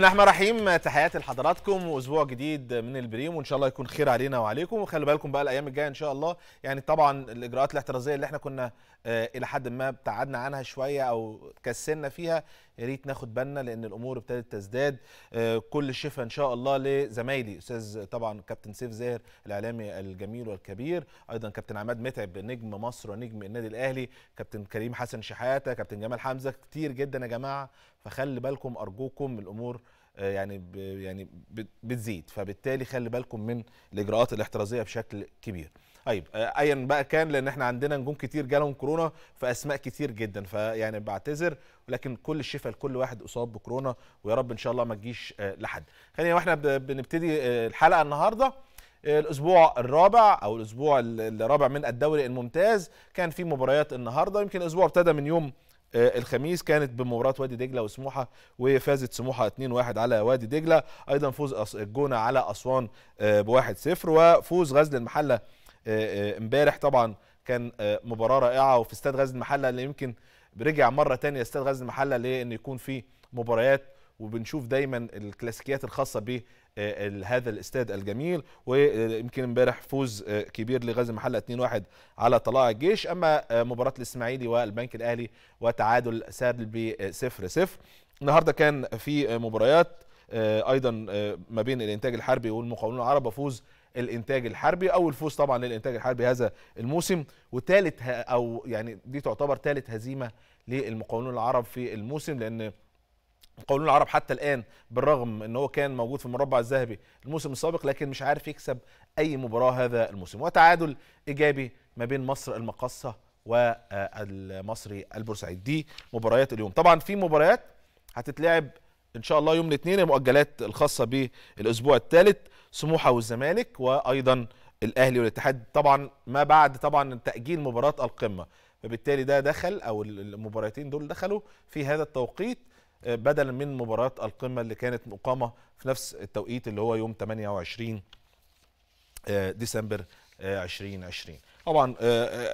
الله الرحمن الرحيم. تحياتي لحضراتكم. وأسبوع جديد من البريم وإن شاء الله يكون خير علينا وعليكم. وخلي بالكم بقى الأيام الجاية إن شاء الله يعني طبعا الإجراءات الاحترازية اللي إحنا كنا آه إلى حد ما ابتعدنا عنها شوية أو كسلنا فيها يا ريت ناخد بالنا لأن الأمور ابتدت تزداد. آه كل الشفاء إن شاء الله لزمايلي. أستاذ طبعا كابتن سيف زاهر الإعلامي الجميل والكبير. أيضا كابتن عماد متعب نجم مصر ونجم النادي الأهلي. كابتن كريم حسن شحاتة كابتن جمال حمزة. كتير جدا يا جماعة. فخلي بالكم أرجوكم الأمور آه يعني يعني بتزيد. فبالتالي خلي بالكم من الإجراءات الاحترازية بشكل كبير. طيب ايا بقى كان لأن إحنا عندنا نجوم كتير جالهم كورونا فاسماء كتير جدا فيعني بعتذر ولكن كل الشفاء لكل واحد اصاب بكورونا ويا رب إن شاء الله ما تجيش لحد. خلينا وإحنا بنبتدي الحلقة النهارده. الأسبوع الرابع أو الأسبوع الرابع من الدوري الممتاز. كان في مباريات النهارده يمكن الأسبوع ابتدى من يوم الخميس. كانت بمباراة وادي دجلة وسموحة وفازت سموحة 2-1 على وادي دجلة. أيضا فوز الجونة على أسوان ب 1-0 وفوز غزل المحلة امبارح طبعا كان مباراة رائعة وفي استاد غزل المحلة اللي يمكن رجع مرة ثانية استاد غزل المحلة لأن يكون في مباريات وبنشوف دايما الكلاسيكيات الخاصة ب هذا الاستاد الجميل. ويمكن امبارح فوز كبير لغزل المحلة 2-1 على طلائع الجيش. أما مباراة الإسماعيلي والبنك الأهلي وتعادل سلبي 0-0 النهارده كان في مباريات أيضا ما بين الإنتاج الحربي والمقاولون العرب. وفوز الإنتاج الحربي اول فوز طبعا للإنتاج الحربي هذا الموسم. وثالث أو يعني دي تعتبر ثالث هزيمة للمقاولون العرب في الموسم لأن مقاولون العرب حتى الآن بالرغم إن هو كان موجود في المربع الذهبي الموسم السابق لكن مش عارف يكسب أي مباراة هذا الموسم. وتعادل إيجابي ما بين مصر المقصه والمصري البورسعيد دي مباريات اليوم. طبعا في مباريات هتتلعب إن شاء الله يوم الاثنين المؤجلات الخاصة بالأسبوع الثالث سموحة والزمالك وأيضا الأهلي والاتحاد. طبعا ما بعد طبعا تأجيل مباراة القمة. فبالتالي ده دخل أو المباراتين دول دخلوا في هذا التوقيت بدلا من مباراة القمة اللي كانت مقامة في نفس التوقيت اللي هو يوم 28 ديسمبر 2020 طبعا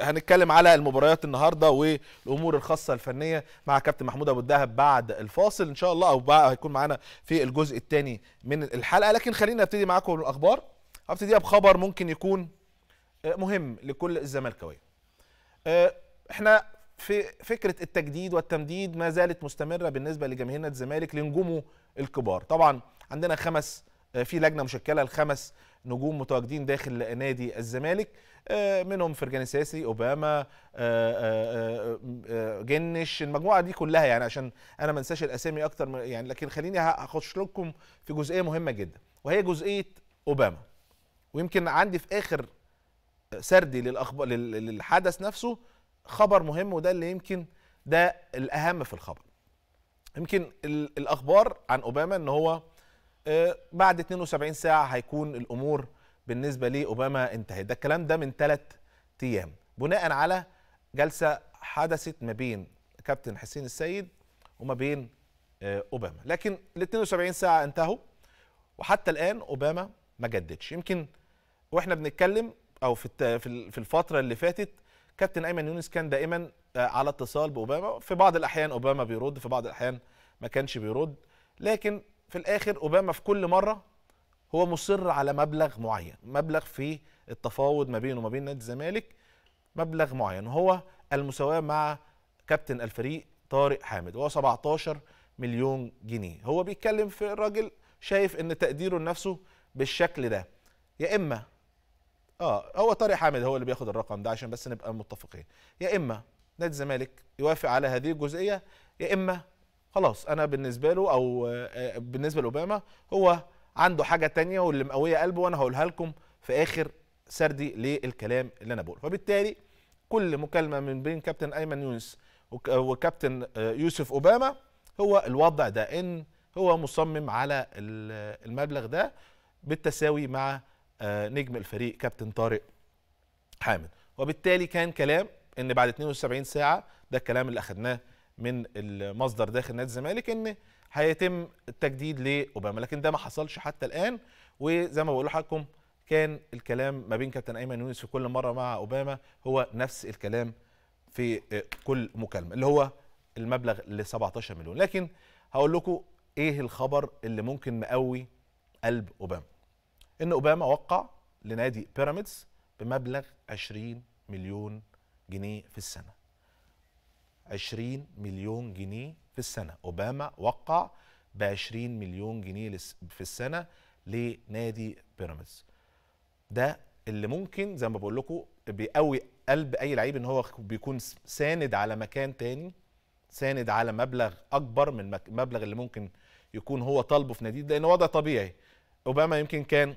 هنتكلم على المباريات النهارده والأمور الخاصة الفنية مع كابتن محمود أبو الدهب بعد الفاصل. إن شاء الله أو بقى هيكون معانا في الجزء الثاني من الحلقة. لكن خلينا نبتدي معاكم الاخبار هبتديها بخبر ممكن يكون مهم لكل الزملكاوية. إحنا في فكرة التجديد والتمديد ما زالت مستمرة بالنسبة لجماهير نادي الزمالك لنجومه الكبار. طبعا عندنا خمس في لجنة مشكلة لخمس نجوم متواجدين داخل نادي الزمالك. منهم فرجاني ساسي أوباما جنش المجموعة دي كلها يعني عشان أنا ما انساش الأسامي أكتر يعني لكن خليني هخش لكم في جزئية مهمة جدا وهي جزئية أوباما. ويمكن عندي في آخر سردي للاخبار للحدث نفسه خبر مهم وده اللي يمكن ده الأهم في الخبر. يمكن الأخبار عن أوباما إن هو بعد 72 ساعة هيكون الأمور بالنسبة لأوباما انتهت. ده الكلام ده من ثلاث أيام. بناء على جلسة حدثت ما بين كابتن حسين السيد وما بين أوباما. لكن ال 72 ساعة انتهوا وحتى الآن أوباما ما جددش. يمكن وإحنا بنتكلم أو في في الفترة اللي فاتت كابتن أيمن يونس كان دائما على اتصال بأوباما. في بعض الأحيان أوباما بيرد في بعض الأحيان ما كانش بيرد. لكن في الآخر أوباما في كل مرة هو مصر على مبلغ معين مبلغ في التفاوض ما بينه وما بين نادي الزمالك مبلغ معين. هو المساواة مع كابتن الفريق طارق حامد وهو 17 مليون جنيه. هو بيتكلم في الراجل شايف إن تقديره لنفسه بالشكل ده. يا إما آه هو طارق حامد هو اللي بياخد الرقم ده عشان بس نبقى متفقين. يا إما نادي الزمالك يوافق على هذه الجزئية يا إما خلاص أنا بالنسبة له أو بالنسبة لأوباما هو عنده حاجة تانية واللي مقوية قلبه وأنا هقولها لكم في آخر سردي للكلام اللي أنا بقوله. فبالتالي كل مكالمة من بين كابتن أيمن يونس وكابتن يوسف أوباما هو الوضع ده إن هو مصمم على المبلغ ده بالتساوي مع نجم الفريق كابتن طارق حامد. وبالتالي كان كلام إن بعد 72 ساعة ده الكلام اللي أخدناه من المصدر داخل نادي الزمالك إن هيتم التجديد لأوباما. لكن ده ما حصلش حتى الآن وزي ما بقول لحضراتكم كان الكلام ما بين كابتن أيمن يونس في كل مرة مع أوباما هو نفس الكلام في كل مكالمة اللي هو المبلغ ل 17 مليون. لكن هقول لكم إيه الخبر اللي ممكن مقوي قلب أوباما؟ إن أوباما وقع لنادي بيراميدز بمبلغ 20 مليون جنيه في السنة. 20 مليون جنيه في السنة. أوباما وقع ب 20 مليون جنيه في السنة لنادي بيراميدز. ده اللي ممكن زي ما بقول لكم بيقوي قلب أي لعيب إن هو بيكون ساند على مكان تاني ساند على مبلغ أكبر من المبلغ اللي ممكن يكون هو طالبه في ناديه لأن وضع طبيعي. أوباما يمكن كان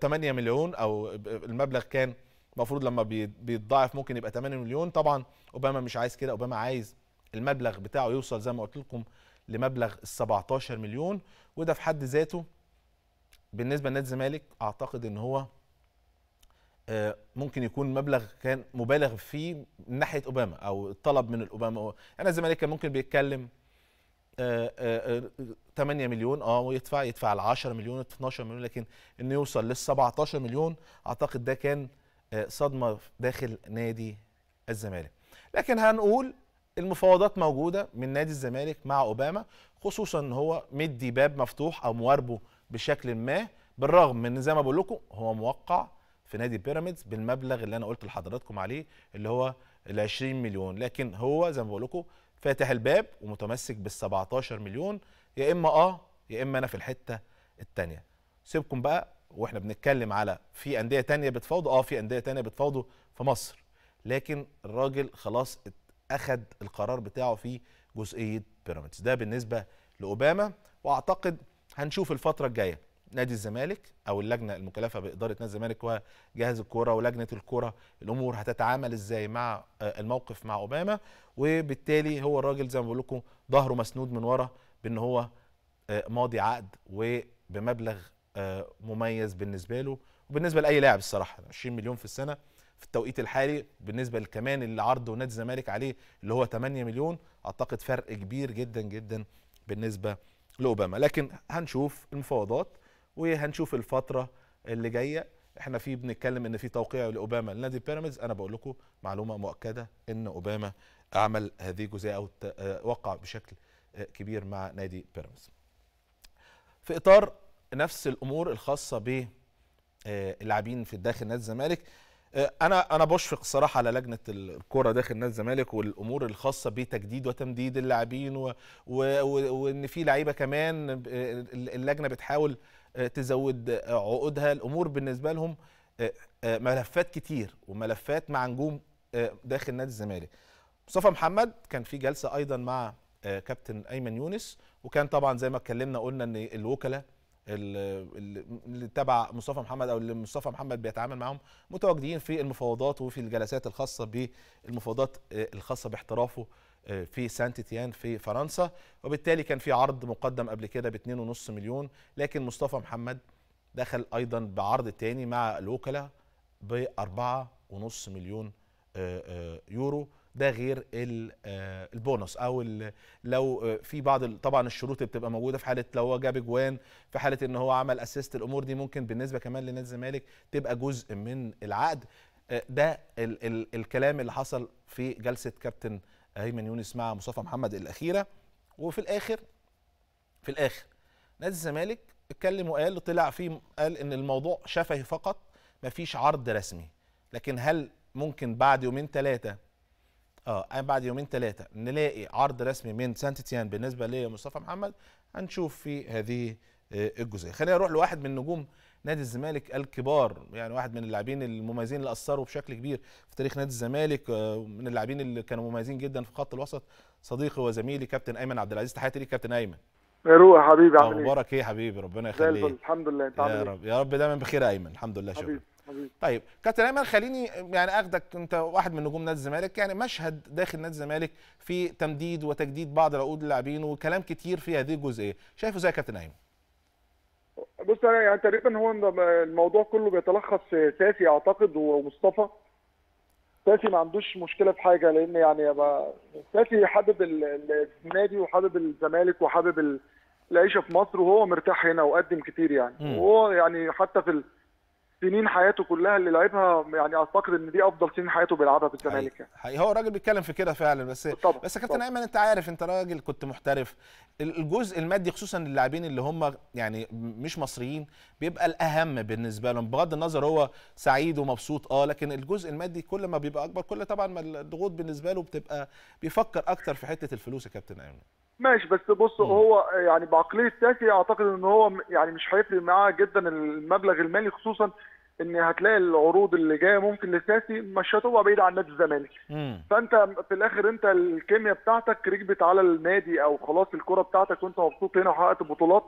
8 مليون أو المبلغ كان المفروض لما بيتضاعف ممكن يبقى 8 مليون. طبعا أوباما مش عايز كده. أوباما عايز المبلغ بتاعه يوصل زي ما قلت لكم لمبلغ ال 17 مليون. وده في حد ذاته بالنسبة لنادي الزمالك أعتقد إن هو آه، ممكن يكون مبلغ كان مبالغ فيه من ناحية أوباما أو الطلب من الأوباما. يعني الزمالك كان ممكن بيتكلم 8 مليون. آه ويدفع يدفع ال 10 مليون 12 مليون لكن إنه يوصل لل 17 مليون أعتقد ده كان آه، صدمة داخل نادي الزمالك. لكن هنقول المفاوضات موجودة من نادي الزمالك مع أوباما خصوصا إن هو مدي باب مفتوح أو مواربه بشكل ما بالرغم من زي ما بقول لكم هو موقع في نادي بيراميدز بالمبلغ اللي أنا قلت لحضراتكم عليه اللي هو ال 20 مليون. لكن هو زي ما بقول لكم فاتح الباب ومتمسك بال 17 مليون يا إما آه يا إما أنا في الحتة الثانية سيبكم بقى وإحنا بنتكلم على في أندية تانية بتفاوضوا آه في أندية تانية بتفاوضوا في مصر. لكن الراجل خلاص أخد القرار بتاعه في جزئية بيراميدز. ده بالنسبة لأوباما وأعتقد هنشوف الفترة الجاية. نادي الزمالك أو اللجنة المكلفة بإدارة نادي الزمالك وجهاز الكورة ولجنة الكورة. الأمور هتتعامل إزاي مع آه، الموقف مع أوباما؟ وبالتالي هو الراجل زي ما بقول لكم ظهره مسنود من ورا بإن هو آه، ماضي عقد وبمبلغ مميز بالنسبة له وبالنسبة لأي لاعب الصراحة. 20 مليون في السنة في التوقيت الحالي بالنسبة اللي عرضه نادي الزمالك عليه اللي هو 8 مليون أعتقد فرق كبير جدا جدا بالنسبة لأوباما. لكن هنشوف المفاوضات وهنشوف الفترة اللي جاية. إحنا في بنتكلم إن في توقيع لأوباما لنادي بيراميدز. أنا بقول لكم معلومة مؤكدة إن أوباما عمل هذه الجزئية أو وقع بشكل كبير مع نادي بيراميدز. في إطار نفس الأمور الخاصة ب اللاعبين في داخل نادي الزمالك. أنا أنا بشفق الصراحه على لجنة الكره داخل نادي الزمالك والأمور الخاصة بتجديد وتمديد اللاعبين وإن في لعيبة كمان اللجنة بتحاول تزود عقودها. الأمور بالنسبة لهم آه، آه، ملفات كتير وملفات مع نجوم آه، داخل نادي الزمالك. مصطفى محمد كان في جلسة أيضا مع كابتن أيمن يونس وكان طبعا زي ما اتكلمنا قلنا إن الوكلاء اللي تبع مصطفى محمد أو اللي مصطفى محمد بيتعامل معاهم متواجدين في المفاوضات وفي الجلسات الخاصة بالمفاوضات الخاصة باحترافه آه، في سانت تيان في فرنسا. وبالتالي كان في عرض مقدم قبل كده ب 2.5 مليون لكن مصطفى محمد دخل أيضا بعرض تاني مع الوكلاء ب 4.5 مليون آه، آه، يورو. ده غير البونص أو لو في بعض طبعا الشروط اللي بتبقى موجودة في حالة لو هو جاب إجوان في حالة إن هو عمل assist الأمور دي ممكن بالنسبة كمان لنادي الزمالك تبقى جزء من العقد. ده ال ال الكلام اللي حصل في جلسة كابتن ايمن يونس مع مصطفى محمد الأخيرة. وفي الآخر في الآخر نادي الزمالك اتكلم وقال طلع فيه قال إن الموضوع شفهي فقط مفيش عرض رسمي. لكن هل ممكن بعد يومين ثلاثة آه بعد يومين ثلاثة نلاقي عرض رسمي من سانت تيان بالنسبة لمصطفى محمد هنشوف في هذه آه، الجزئية. خلينا نروح لواحد من نجوم نادي الزمالك الكبار يعني واحد من اللاعبين المميزين اللي أثروا بشكل كبير في تاريخ نادي الزمالك آه، من اللاعبين اللي كانوا مميزين جدا في خط الوسط صديقي وزميلي كابتن أيمن عبد العزيز. تحياتي ليك كابتن أيمن. روح حبيبي عامل إيه؟ أخبارك إيه حبيبي؟ ربنا يخليك. الحمد لله. أنت عامل يا إيه؟ رب يا رب دايما بخير يا أيمن. الحمد لله شكرا. طيب كابتن ايمن خليني يعني أخدك أنت واحد من نجوم نادي الزمالك يعني مشهد داخل نادي الزمالك في تمديد وتجديد بعض العقود اللاعبين وكلام كتير في هذه الجزئية. شايفه إزاي يا كابتن ايمن بص أنا يعني تقريبا هو الموضوع كله بيتلخص في ساسي أعتقد ومصطفى. ساسي ما عندوش مشكلة في حاجة لأن يعني ساسي حابب النادي وحابب الزمالك وحابب العيشة في مصر وهو مرتاح هنا وقدم كتير يعني. وهو يعني حتى في سنين حياته كلها اللي لعبها يعني أعتقد إن دي أفضل سنين حياته بيلعبها في الزمالك. حقيقي. هو الراجل بيتكلم في كده فعلا بس طبعا بس يا كابتن. أيمن أنت عارف أنت راجل كنت محترف ال- الجزء المادي خصوصا للاعبين اللي هم يعني مش مصريين بيبقى الأهم بالنسبة لهم بغض النظر هو سعيد ومبسوط آه لكن الجزء المادي كل ما بيبقى أكبر كل طبعا ما الضغوط بالنسبة له بتبقى بيفكر أكتر في حتة الفلوس يا كابتن أيمن ماشي بس بص. هو يعني بعقلية ساسي أعتقد إن هو يعني مش هيفرق معاه جدا المبلغ المالي خصوصا إن هتلاقي العروض اللي جاية ممكن لساسي مش هتبقى بعيدة عن نادي الزمالك. فأنت في الآخر أنت الكيمياء بتاعتك ركبت على النادي أو خلاص الكرة بتاعتك وأنت مبسوط هنا وحققت بطولات.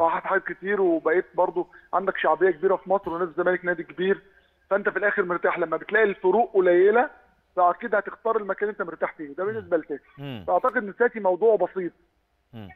وحققت حاجات كتير وبقيت برضو عندك شعبية كبيرة في مصر ونادي الزمالك نادي كبير. فأنت في الآخر مرتاح. لما بتلاقي الفروق قليلة فأكيد هتختار المكان اللي أنت مرتاح فيه. ده بالنسبة لساسي فأعتقد إن ساسي موضوع بسيط.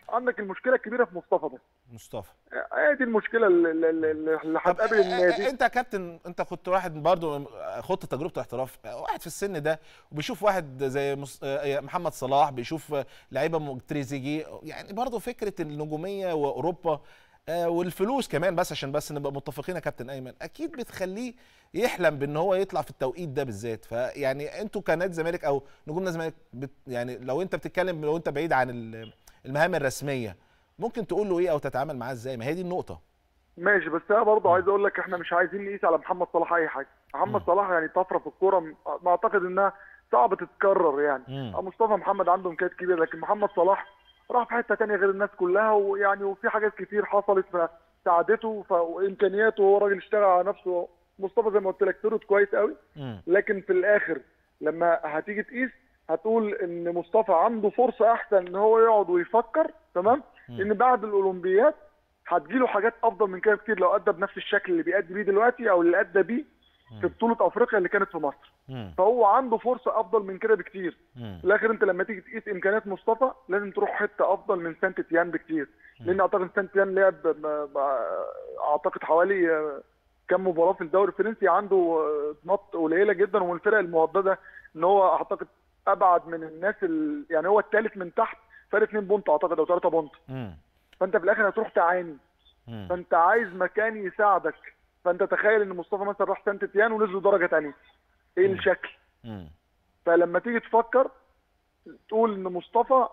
عندك المشكلة الكبيرة في مصطفى بس مصطفى. هي دي المشكلة اللي, هتقابل آه، النادي. آه، انت يا كابتن انت كنت واحد برضو خدت تجربة الاحتراف. واحد في السن ده وبيشوف واحد زي آه، محمد صلاح بيشوف آه، لعيبة تريزيجيه. يعني برضو فكرة النجومية وأوروبا آه، والفلوس كمان بس عشان بس نبقى متفقين يا كابتن أيمن. أكيد بتخليه يحلم بإن هو يطلع في التوقيت ده بالذات. فيعني أنتوا كنادي زمالك أو نجوم نادي الزمالك بت يعني لو انت بتتكلم لو انت بعيد عن المهام الرسمية. ممكن تقول له إيه أو تتعامل معاه إزاي؟ ما هي دي النقطة. ماشي بس أنا برضه عايز أقول لك إحنا مش عايزين نقيس على محمد صلاح أي حاجة. محمد. صلاح يعني طفرة في الكورة ما أعتقد إنها صعب تتكرر يعني. مم. مصطفى محمد عنده إمكانيات كبيرة لكن محمد صلاح راح في حتة تانية غير الناس كلها ويعني وفي حاجات كتير حصلت فساعدته وإمكانياته هو راجل اشتغل على نفسه. مصطفى زي ما قلت لك فرد كويس قوي. لكن في الآخر لما هتيجي تقيس هتقول إن مصطفى عنده فرصة أحسن إن هو يقعد ويفكر تمام. إن بعد الأولمبياد هتجيله حاجات أفضل من كده كتير لو أدى بنفس الشكل اللي بيأدي بيه دلوقتي أو اللي أدى بيه في بطولة أفريقيا اللي كانت في مصر. فهو عنده فرصة أفضل من كده بكتير. الآخر أنت لما تيجي تقيس إمكانيات مصطفى لازم تروح حتة أفضل من سانت إتيان بكتير. لأن أعتقد سانت إتيان لعب أعتقد حوالي آه، كم مباراة في الدوري الفرنسي عنده آه، نقط قليلة جدا ومن الفرق المهددة إن هو أعتقد أبعد من الناس ال... يعني هو الثالث من تحت فرق 2 point أعتقد أو 3 point. فأنت في الآخر هتروح تعاني مم. فأنت عايز مكان يساعدك فأنت تخيل إن مصطفى مثلا راح سانت إتيان ونزلوا درجة ثانية إيه مم. الشكل مم. فلما تيجي تفكر تقول إن مصطفى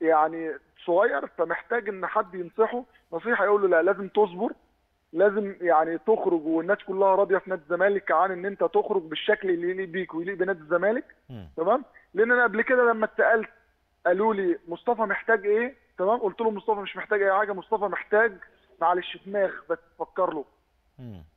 يعني صغير فمحتاج إن حد ينصحه نصيحة يقول له لا لازم تصبر لازم يعني تخرج والناس كلها راضية في نادي الزمالك عن إن أنت تخرج بالشكل اللي يليق بيك ويليق بنادي الزمالك. تمام لأن أنا قبل كده لما اتسألت قالوا لي مصطفى محتاج إيه تمام قلت له مصطفى مش محتاج أي حاجة مصطفى محتاج معلش دماغ بس تفكر له.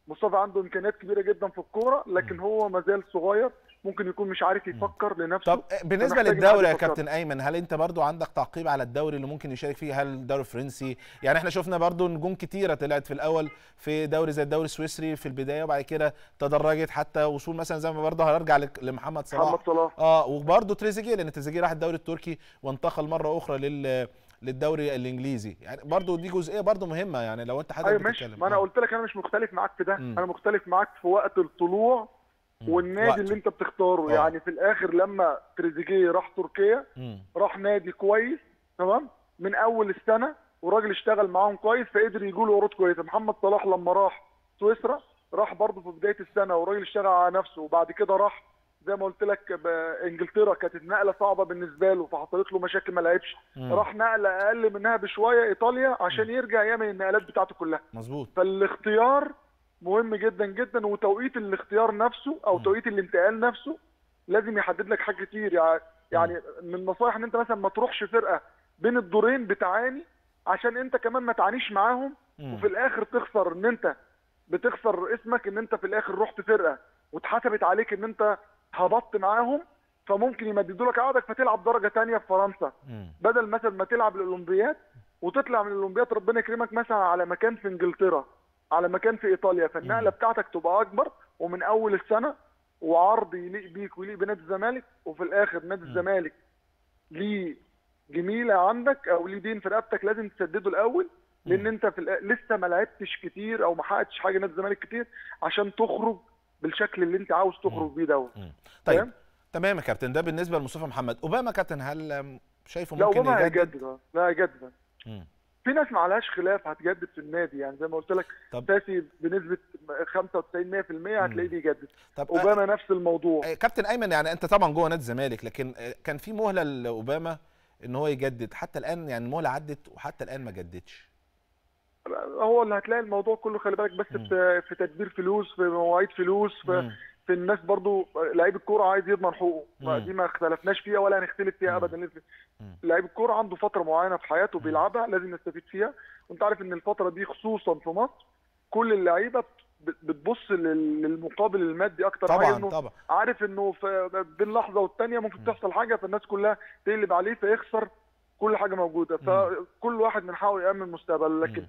مصطفى عنده إمكانيات كبيرة جدا في الكورة لكن هو ما زال صغير ممكن يكون مش عارف يفكر لنفسه. طب بالنسبة للدوري يا. كابتن أيمن هل أنت برضو عندك تعقيب على الدوري اللي ممكن يشارك فيه؟ هل الدوري الفرنسي يعني إحنا شفنا برضو نجوم كتيرة طلعت في الأول في دوري زي الدوري السويسري في البداية وبعد كده تدرجت حتى وصول مثلا زي ما برضو هنرجع لك- لمحمد صلاح. محمد صلاح. آه وبرضه تريزيجيه لأن تريزيجيه راح الدوري التركي وانتقل مرة أخرى لل للدوري الإنجليزي يعني برضه دي جزئية برضه مهمة يعني لو أنت حضرتك ماشي بتتكلم ما أنا آه. قلت لك أنا مش مختلف معاك في ده مم. أنا مختلف معاك في وقت الطلوع. والنادي وقته. اللي أنت بتختاره آه. يعني في الآخر لما تريزيجيه راح تركيا. راح نادي كويس تمام من أول السنة والراجل اشتغل معاهم كويس فقدر يجوا له عروض كويسة محمد صلاح لما راح سويسرا راح برضه في بداية السنة والراجل اشتغل على نفسه وبعد كده راح زي ما قلت لك بانجلترا كانت النقلة صعبة بالنسبة له فحصلت له مشاكل ما لعبش. راح نقلة أقل منها بشوية إيطاليا عشان يرجع يعمل النقلات بتاعته كلها مظبوط فالاختيار مهم جدا جدا وتوقيت الاختيار نفسه أو مم. توقيت الانتقال نفسه لازم يحدد لك حاجات كتير يعني يعني من النصائح إن أنت مثلا ما تروحش فرقة بين الدورين بتعاني عشان أنت كمان ما تعانيش معاهم مم. وفي الآخر تخسر إن أنت بتخسر اسمك إن أنت في الآخر رحت فرقة واتحسبت عليك إن أنت هبطت معاهم فممكن يمددوا لك عقدك فتلعب درجة تانية في فرنسا. بدل مثلا ما تلعب الاولمبياد وتطلع من الأولمبياد ربنا يكرمك مثلا على مكان في إنجلترا على مكان في إيطاليا. فالنقلة بتاعتك تبقى أكبر ومن أول السنة وعرض يليق بيك ويليق بنادي الزمالك وفي الآخر نادي الزمالك ليه جميلة عندك أو ليه دين في رقبتك لازم تسدده الأول لأن أنت في لسه ما لعبتش كتير أو ما حققتش حاجة نادي الزمالك كتير عشان تخرج بالشكل اللي انت عاوز تخرج بيه دوت. طيب؟ تمام يا كابتن. ده بالنسبة لمصطفى محمد. أوباما كابتن هل شايفه لا ممكن أوباما يجدد؟ هيجدد آه. لا هيجدد. في ناس ما عليهاش خلاف هتجدد في النادي. يعني زي ما قلت لك ساسي بنسبة 95 100% هتلاقيه بيجدد. طب أوباما نفس الموضوع. آه، كابتن أيمن يعني أنت طبعا جوه نادي الزمالك لكن آه، كان في مهلة لأوباما إن هو يجدد؟ حتى الآن يعني المهلة عدت وحتى الآن ما جددش. هو اللي هتلاقي الموضوع كله خلي بالك بس. في في تدبير فلوس في مواعيد فلوس في. في الناس برضو لعيب الكورة عايز يضمن حقوقه. دي ما اختلفناش فيها ولا هنختلف فيها. ابدا. لعيب الكورة عنده فترة معينة في حياته بيلعبها لازم يستفيد فيها وأنت عارف إن الفترة دي خصوصا في مصر كل اللعيبة بت- بتبص لل- للمقابل المادي أكتر طبعا إنه طبعا عارف إنه بين لحظة والتانية ممكن مم. تحصل حاجة فالناس كلها تقلب عليه فيخسر كل حاجة موجودة فكل واحد من حقه يأمن مستقبله لكن مم.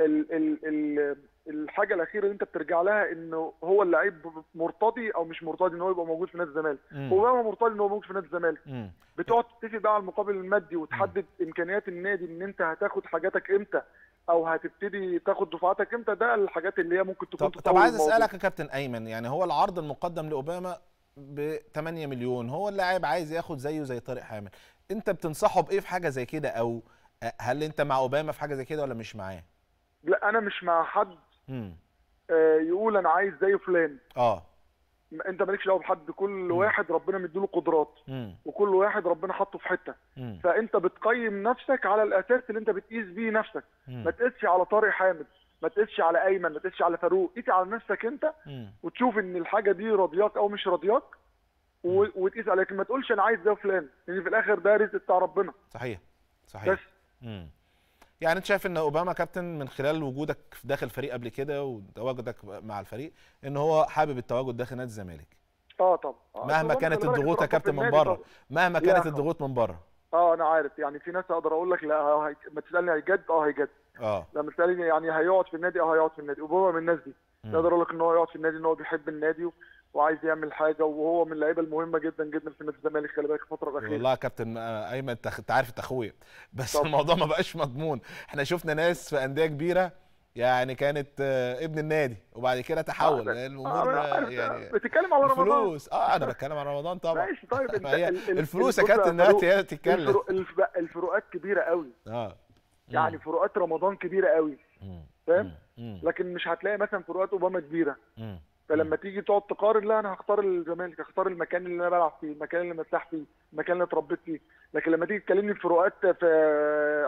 ال ال ال الحاجة الأخيرة اللي أنت بترجع لها إنه هو اللعيب مرتضي أو مش مرتضي إن هو يبقى موجود في نادي الزمالك. مم. اوباما مرتضي إن هو موجود في نادي الزمالك. بتقعد تتفق بقى على المقابل المادي وتحدد إمكانيات النادي إن أنت هتاخد حاجاتك إمتى أو هتبتدي تاخد دفعاتك إمتى. ده الحاجات اللي هي ممكن تكون طب طب عايز. أسألك يا كابتن أيمن يعني هو العرض المقدم لأوباما ب 8 مليون هو اللاعب عايز ياخد زيه زي طارق حامد. أنت بتنصحه بإيه في حاجة زي كده؟ أو هل أنت مع أوباما في حاجة زي كده ولا مش معاه؟ لا أنا مش مع حد آه، يقول أنا عايز زي فلان. آه. أنت مالكش دعوة بحد كل واحد ربنا مديله قدرات امم وكل واحد ربنا حاطه في حتة. امم فأنت بتقيم نفسك على الأساس اللي أنت بتقيس بيه نفسك. ما تقيسش على طارق حامد ما تقيسش على أيمن ما تقيسش على فاروق. قيس على نفسك أنت وتشوف إن الحاجة دي راضياك أو مش راضياك وتقيس عليها. لكن ما تقولش أنا عايز ده فلان لأن في الآخر ده رزق بتاع ربنا. صحيح. صحيح. بس. يعني انت شايف ان اوباما كابتن من خلال وجودك في داخل الفريق قبل كده وتواجدك مع الفريق ان هو حابب التواجد داخل نادي الزمالك؟ آه طبعا. آه، مهما كانت الضغوط يا كابتن من بره. مهما كانت. الضغوط من بره. آه أنا عارف. يعني في ناس أقدر أقول لك لا هي... ما تسألني هيجد آه هيجد. آه. لما تسألني يعني هيقعد في النادي آه هيقعد في النادي. وهو من الناس دي. أقدر أقول لك إن هو يقعد في النادي إن هو بيحب النادي و... وعايز يعمل حاجة وهو من اللعيبة المهمة جدا جدا في نادي الزمالك خلي بالك الفترة الأخيرة. والله يا كابتن آه، أيمن أنت عارف أنت أخويا. بس طبعا. الموضوع ما بقاش مضمون. إحنا شفنا ناس في أندية كبيرة يعني كانت آه، ابن النادي وبعد كده تحول. آه، آه، الأمور آه، عارف، يعني بتتكلم على رمضان. الفلوس. آه أنا بتكلم عن رمضان طبعا. ماشي طيب الفلوس يا كابتن دلوقتي هي تتكلم الفروق الف- الفروقات كبيرة قوي. آه. يعني فروقات رمضان كبيرة قوي. فاهم. لكن مش هتلاقي مثلا فروقات أوباما كبيرة. فلما تيجي تقعد تقارن لا أنا هختار الزمالك هختار المكان اللي أنا بلعب فيه المكان اللي مرتاح فيه المكان اللي اتربيت فيه لكن لما تيجي تكلمني في فروقات في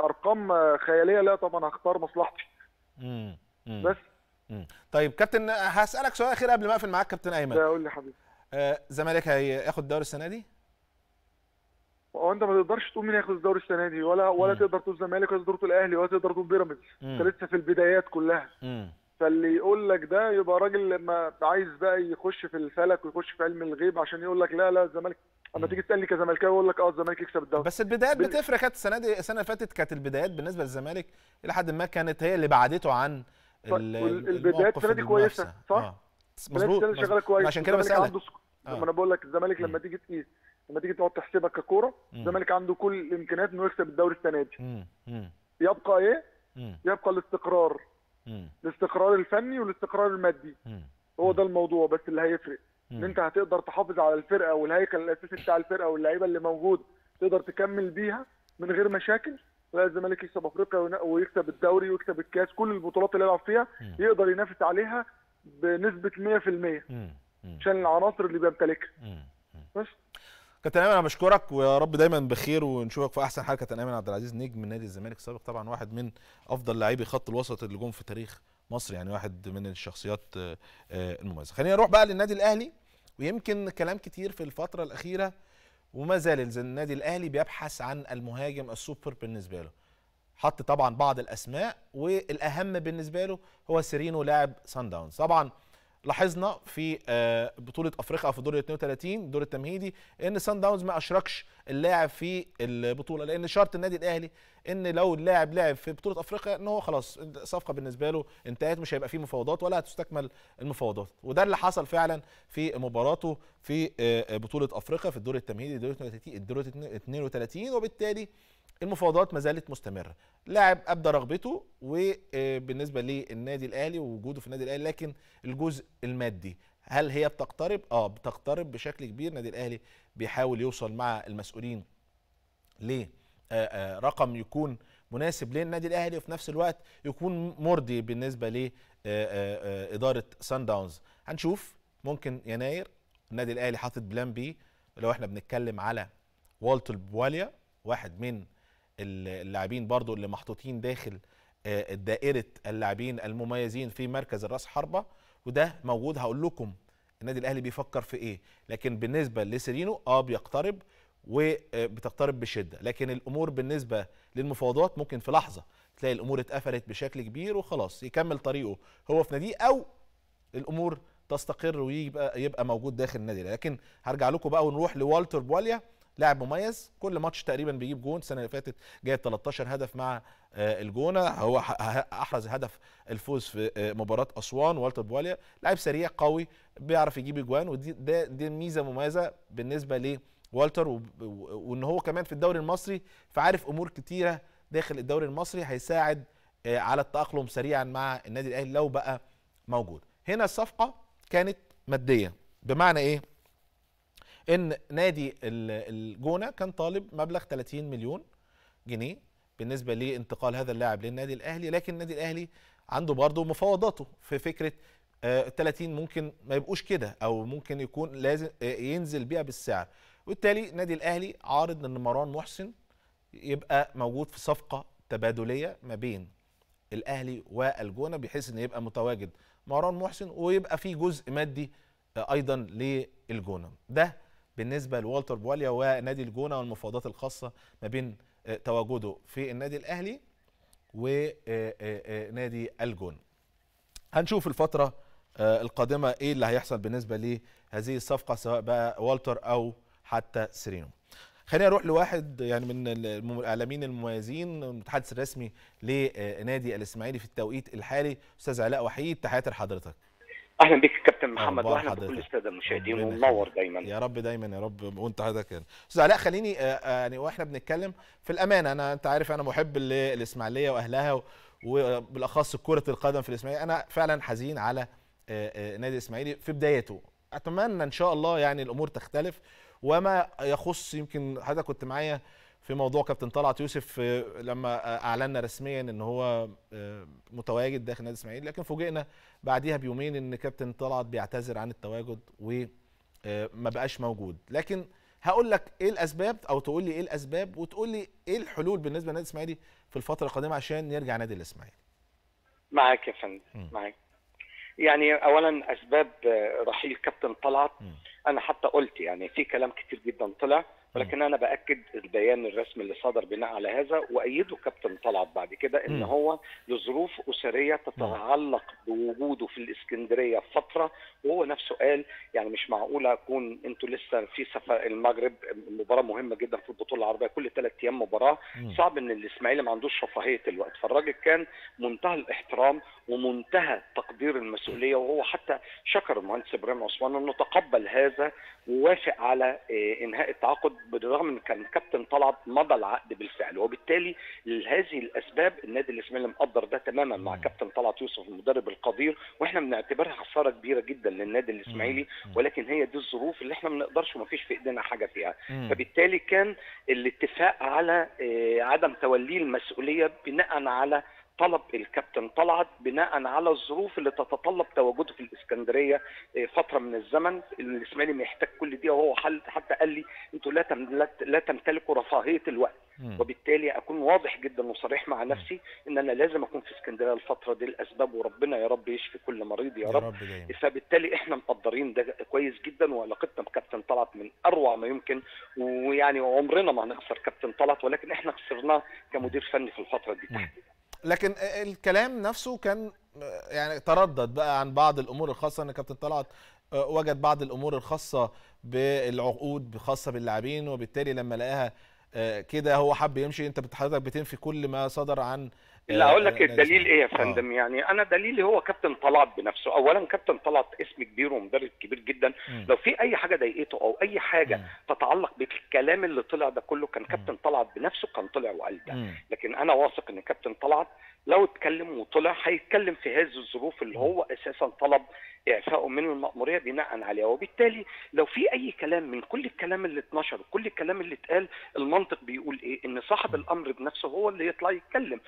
أرقام خيالية لا طبعا هختار مصلحتي مم. مم. بس مم. طيب كابتن هسألك سؤال أخير قبل ما أقفل معاك كابتن أيمن ده قول لي حبيبي آه، الزمالك هياخد الدوري السنة دي؟ هو أنت ما تقدرش تقول مين هياخد الدوري السنة دي ولا ولا مم. تقدر تقول الزمالك ولا تقدر تقول الأهلي ولا تقدر تقول بيراميدز أنت. لسه في البدايات كلها مم. فاللي يقول لك ده يبقى راجل لما عايز بقى يخش في الفلك ويخش في علم الغيب عشان يقول لك لا لا الزمالك أما. تيجي تسألني كزملكاوي يقول لك آه الزمالك يكسب الدوري بس البدايات بال- بتفرق كانت السنة دي السنة اللي فاتت كانت البدايات بالنسبة للزمالك إلى حد ما كانت هي اللي بعدته عن البدايات السنة دي. كويسة، صح؟ آه. مظبوط شغالة. كويس عشان كده بسألك عنده. آه. ما أنا بقول لك الزمالك. لما تيجي تقيس لما تيجي تقعد تحسبها ككورة. الزمالك عنده كل الإمكانيات إنه يكسب الدوري السنة دي مم. مم. يبقى إيه؟ مم. يبقى الاستقرار. الاستقرار الفني والاستقرار المادي. هو ده الموضوع بس اللي هيفرق إن. انت هتقدر تحافظ على الفرقة والهيكل الأساسي بتاع الفرقة واللعيبة اللي موجود تقدر تكمل بيها من غير مشاكل لا الزمالك يكسب أفريقيا ويكسب الدوري ويكسب الكاس كل البطولات اللي يلعب فيها. يقدر ينافس عليها بنسبة 100% مم. مم. عشان العناصر اللي بيمتلكها. بس كابتن ايمن أنا بشكرك ويا رب دايما بخير ونشوفك في أحسن حال كابتن ايمن عبد العزيز نجم نادي الزمالك السابق طبعا واحد من أفضل لاعبي خط الوسط اللي جم في تاريخ مصر يعني واحد من الشخصيات آه، المميزة. خلينا نروح بقى للنادي الأهلي ويمكن كلام كتير في الفترة الأخيرة وما زال النادي الأهلي بيبحث عن المهاجم السوبر بالنسبة له. حط طبعا بعض الأسماء والأهم بالنسبة له هو سيرينو لاعب سان داونز طبعا لاحظنا في آه، بطولة أفريقيا في دور ال 32 دور التمهيدي إن سان داونز ما أشركش اللاعب في البطولة لأن شرط النادي الأهلي إن لو اللاعب لعب في بطولة أفريقيا إن هو خلاص الصفقة بالنسبة له انتهت مش هيبقى فيه مفاوضات ولا هتستكمل المفاوضات. وده اللي حصل فعلا في مباراته في آه، بطولة أفريقيا في الدور التمهيدي دور 32 الدور 32 وبالتالي المفاوضات ما زالت مستمرة. لاعب أبدى رغبته وبالنسبه للنادي الأهلي ووجوده في النادي الأهلي لكن الجزء المادي. هل هي بتقترب؟ آه بتقترب بشكل كبير. النادي الأهلي بيحاول يوصل مع المسؤولين ل آه، آه، رقم يكون مناسب للنادي الأهلي وفي نفس الوقت يكون مرضي بالنسبة ل إدارة سان داونز هنشوف. ممكن يناير. النادي الأهلي حاطط plan B لو إحنا بنتكلم على والتر بواليا واحد من اللاعبين برضو اللي محطوطين داخل دائرة اللاعبين المميزين في مركز الرأس حربة وده موجود. هقول لكم النادي الأهلي بيفكر في إيه. لكن بالنسبة لسيرينو آه بيقترب وبتقترب بشدة. لكن الأمور بالنسبة للمفاوضات ممكن في لحظة تلاقي الأمور اتقفلت بشكل كبير وخلاص يكمل طريقه هو في ناديه أو الأمور تستقر ويبقى يبقى موجود داخل النادي لكن هرجع لكم بقى ونروح لوالتر بواليا. لاعب مميز. كل ماتش تقريبا بيجيب جون. السنة اللي فاتت جايب 13 هدف مع الجونة. هو أحرز هدف الفوز في مباراة أسوان. والتر بواليا لاعب سريع قوي بيعرف يجيب اجوان ودي ده دي ميزة مميزة بالنسبة ل والتر وإن هو كمان في الدوري المصري فعارف أمور كتيرة داخل الدوري المصري هيساعد على التأقلم سريعا مع النادي الأهلي لو بقى موجود. هنا الصفقة كانت مادية. بمعنى إيه؟ إن نادي الجونة كان طالب مبلغ 30 مليون جنيه بالنسبة لانتقال هذا اللاعب للنادي الأهلي لكن النادي الأهلي عنده برضه مفاوضاته في فكرة 30 ممكن ما يبقوش كده أو ممكن يكون لازم ينزل بيها بالسعر. وبالتالي النادي الأهلي عارض إن مروان محسن يبقى موجود في صفقة تبادلية ما بين الأهلي والجونة بحيث إن يبقى متواجد مروان محسن ويبقى في جزء مادي أيضا للجونة. ده بالنسبة لوالتر بواليا ونادي الجونة والمفاوضات الخاصة ما بين تواجده في النادي الأهلي ونادي الجونة. هنشوف الفترة القادمة إيه اللي هيحصل بالنسبة لهذه الصفقة سواء بقى والتر أو حتى سيرينو. خلينا نروح لواحد يعني من الإعلاميين المميزين المتحدث الرسمي لنادي الإسماعيلي في التوقيت الحالي. أستاذ علاء وحيد تحياتي لحضرتك. أهلا بك كابتن محمد واهلا بكل السادة المشاهدين ومنور دايما. يا رب دايما يا رب. وأنت حضرتك يعني أستاذ علاء خليني يعني وإحنا بنتكلم في الأمانة. أنا أنت عارف أنا محب للاسماعيليه وأهلها وبالأخص كرة القدم في الاسماعيليه أنا فعلا حزين على نادي الاسماعيلي في بدايته أتمنى إن شاء الله يعني الأمور تختلف. وما يخص يمكن حضرتك كنت معايا في موضوع كابتن طلعت يوسف لما أعلنا رسميا إن هو متواجد داخل نادي الاسماعيلي لكن فوجئنا بعديها بيومين إن كابتن طلعت بيعتذر عن التواجد وما بقاش موجود. لكن هقول لك إيه الأسباب أو تقول لي إيه الأسباب وتقول لي إيه الحلول بالنسبة للنادي الاسماعيلي في الفترة القادمة عشان يرجع نادي الإسماعيلي؟ معاك يا فندم معاك. يعني اولا أسباب رحيل كابتن طلعت. أنا حتى قلت يعني في كلام كتير جدا طلع. ولكن أنا بأكد البيان الرسمي اللي صدر بناء على هذا وأيده كابتن طلعت بعد كده إن هو لظروف أسرية تتعلق بوجوده في الإسكندرية فترة وهو نفسه قال يعني مش معقوله أكون أنتوا لسه في سفر المغرب مباراة مهمة جدا في البطولة العربية كل ثلاث أيام مباراة. صعب إن الإسماعيلي ما عندوش رفاهية الوقت. فالراجل كان منتهى الاحترام ومنتهى تقدير المسؤولية وهو حتى شكر المهندس إبراهيم عثمان إنه تقبل هذا ووافق على إنهاء التعاقد بالرغم ان كان كابتن طلعت مضى العقد بالفعل. وبالتالي لهذه الأسباب النادي الإسماعيلي مقدر ده تماما مع كابتن طلعت يوسف المدرب القدير وإحنا بنعتبرها خسارة كبيرة جدا للنادي الإسماعيلي ولكن هي دي الظروف اللي إحنا ما نقدرش وما فيش في إيدينا حاجة فيها. فبالتالي كان الاتفاق على عدم توليه المسؤولية بناء على طلب الكابتن طلعت بناء على الظروف اللي تتطلب تواجده في الإسكندرية فترة من الزمن. الإسماعيلي محتاج كل دي وهو حل حتى قال لي أنتوا لا لا تمتلكوا رفاهية الوقت. وبالتالي أكون واضح جدا وصريح مع نفسي إن أنا لازم أكون في إسكندرية الفترة دي الاسباب وربنا يا رب يشفي كل مريض يا, يا رب, رب فبالتالي إحنا مقدرين ده كويس جدا وعلاقتنا بكابتن طلعت من أروع ما يمكن. ويعني عمرنا ما هنخسر كابتن طلعت ولكن إحنا خسرناه كمدير فني في الفترة دي تحديدا. لكن الكلام نفسه كان يعني تردد بقى عن بعض الأمور الخاصة إن كابتن طلعت وجد بعض الأمور الخاصة بالعقود خاصة باللاعبين وبالتالي لما لقاها كده هو حب يمشي. أنت حضرتك بتنفي كل ما صدر عن لا أقول لك آه، الدليل إيه يا آه. فندم يعني أنا دليلي هو كابتن طلعت بنفسه. اولا كابتن طلعت اسم كبير ومدرب كبير جدا. مم. لو في أي حاجة ضايقته أو أي حاجة مم. تتعلق بالكلام اللي طلع ده كله كان كابتن طلعت بنفسه كان طلع وقال ده. لكن أنا واثق إن كابتن طلعت لو اتكلم وطلع هيتكلم في هذه الظروف اللي هو أساسا طلب اعفائه من المأمورية بناء عليها. وبالتالي لو في أي كلام من كل الكلام اللي اتنشر وكل الكلام اللي اتقال المنطق بيقول إيه؟ إن صاحب الأمر بنفسه هو اللي يطلع يتكلم.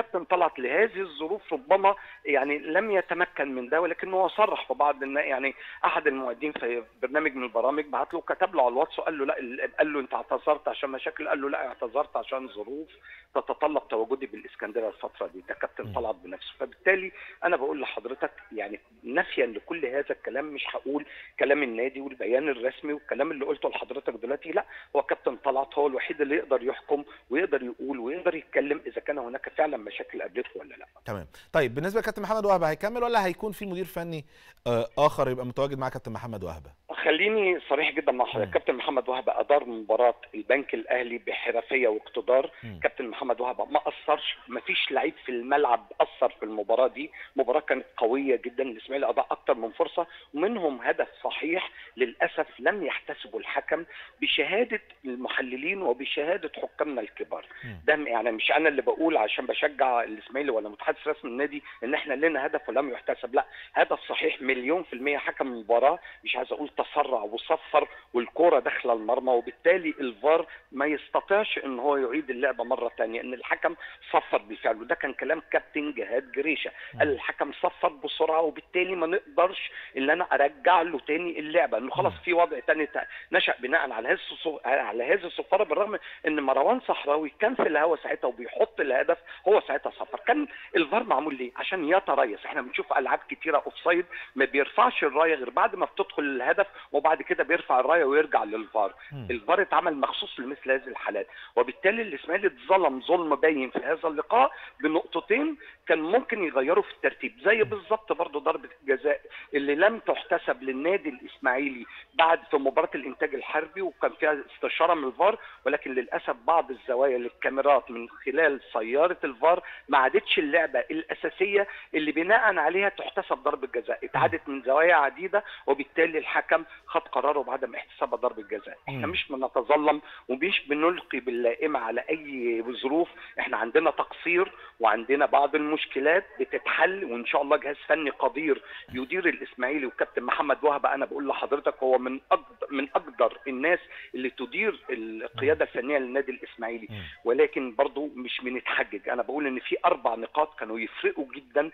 وكابتن طلعت لهذه الظروف ربما يعني لم يتمكن من ده ولكنه صرح في بعض يعني أحد المؤدين في برنامج من البرامج بعت له كتب له على الواتس وقال له لا ال- قال له أنت اعتذرت عشان مشاكل قال له لا اعتذرت عشان ظروف تتطلب تواجدي بالإسكندرية الفترة دي ده كابتن. طلعت بنفسه فبالتالي أنا بقول لحضرتك يعني نفيا لكل هذا الكلام مش هقول كلام النادي والبيان الرسمي والكلام اللي قلته لحضرتك دلوقتي لا هو كابتن طلعت هو الوحيد اللي يقدر يحكم ويقدر يقول ويقدر يتكلم إذا كان هناك فعلا مشاكل قابلته ولا لا. تمام. طيب بالنسبة لكابتن محمد وهبة هيكمل ولا هيكون في مدير فني آه، آخر يبقى متواجد مع كابتن محمد وهبة؟ خليني صريح جدا مع حضرتك. مم. كابتن محمد وهبه أدار مباراة البنك الأهلي بحرفية واقتدار. كابتن محمد وهبه ما اثرش ما فيش لعيب في الملعب اثر في المباراة دي. مباراة كانت قوية جدا الاسماعيلي اضاع أكتر من فرصة. ومنهم هدف صحيح للأسف لم يحتسبوا الحكم بشهادة المحللين وبشهادة حكامنا الكبار. ده يعني مش أنا اللي بقول عشان بشجع الإسماعيلي ولا متحدث رسمي النادي إن إحنا لنا هدف ولم يحتسب. لا هدف صحيح مليون في المية حكم المباراة. مش عايز أقول تسرع وصفر والكرة داخلة المرمى وبالتالي الفار ما يستطيعش إن هو يعيد اللعبة مرة تانية إن الحكم صفر بالفعل. وده كان كلام كابتن جهاد جريشة. قال الحكم صفر بسرعة وبالتالي ما نقدرش إن أنا أرجع له تاني اللعبة إنه خلاص في وضع تاني تا- نشأ بناء على هذه على هذه الصفارة بالرغم إن مروان صحراوي كان في الهوا ساعتها وبيحط الهدف هو ساعتها صفر. كان الفار معمول ليه؟ عشان يتريث. إحنا بنشوف ألعاب كتيرة offside ما بيرفعش الراية غير بعد ما بتدخل الهدف وبعد كده بيرفع الراية ويرجع للفار. الفار اتعمل مخصوص لمثل هذه الحالات. وبالتالي الإسماعيلي اتظلم ظلم باين في هذا اللقاء بنقطتين كان ممكن يغيروا في الترتيب. زي بالظبط برضه ضربة الجزاء اللي لم تحتسب للنادي الإسماعيلي بعد في مباراة الإنتاج الحربي وكان فيها استشارة من الفار ولكن للأسف بعض الزوايا للكاميرات من خلال سيارة الفار ما عادتش اللعبة الأساسية اللي بناء عليها تحتسب ضربة جزاء. اتعادت من زوايا عديدة وبالتالي الحكم خد قراره بعدم احتساب ضربه جزاء إحنا. مش بنتظلم ومش بنلقي باللائمة على أي ظروف إحنا عندنا تقصير وعندنا بعض المشكلات بتتحل وإن شاء الله جهاز فني قدير يدير الإسماعيلي وكابتن محمد وهبه أنا بقول لحضرتك هو من أقدر من أقدر الناس اللي تدير القيادة الفنية للنادي الإسماعيلي. ولكن برضو مش بنتحجج أنا بقول إن في أربع نقاط كانوا يفرقوا جدا.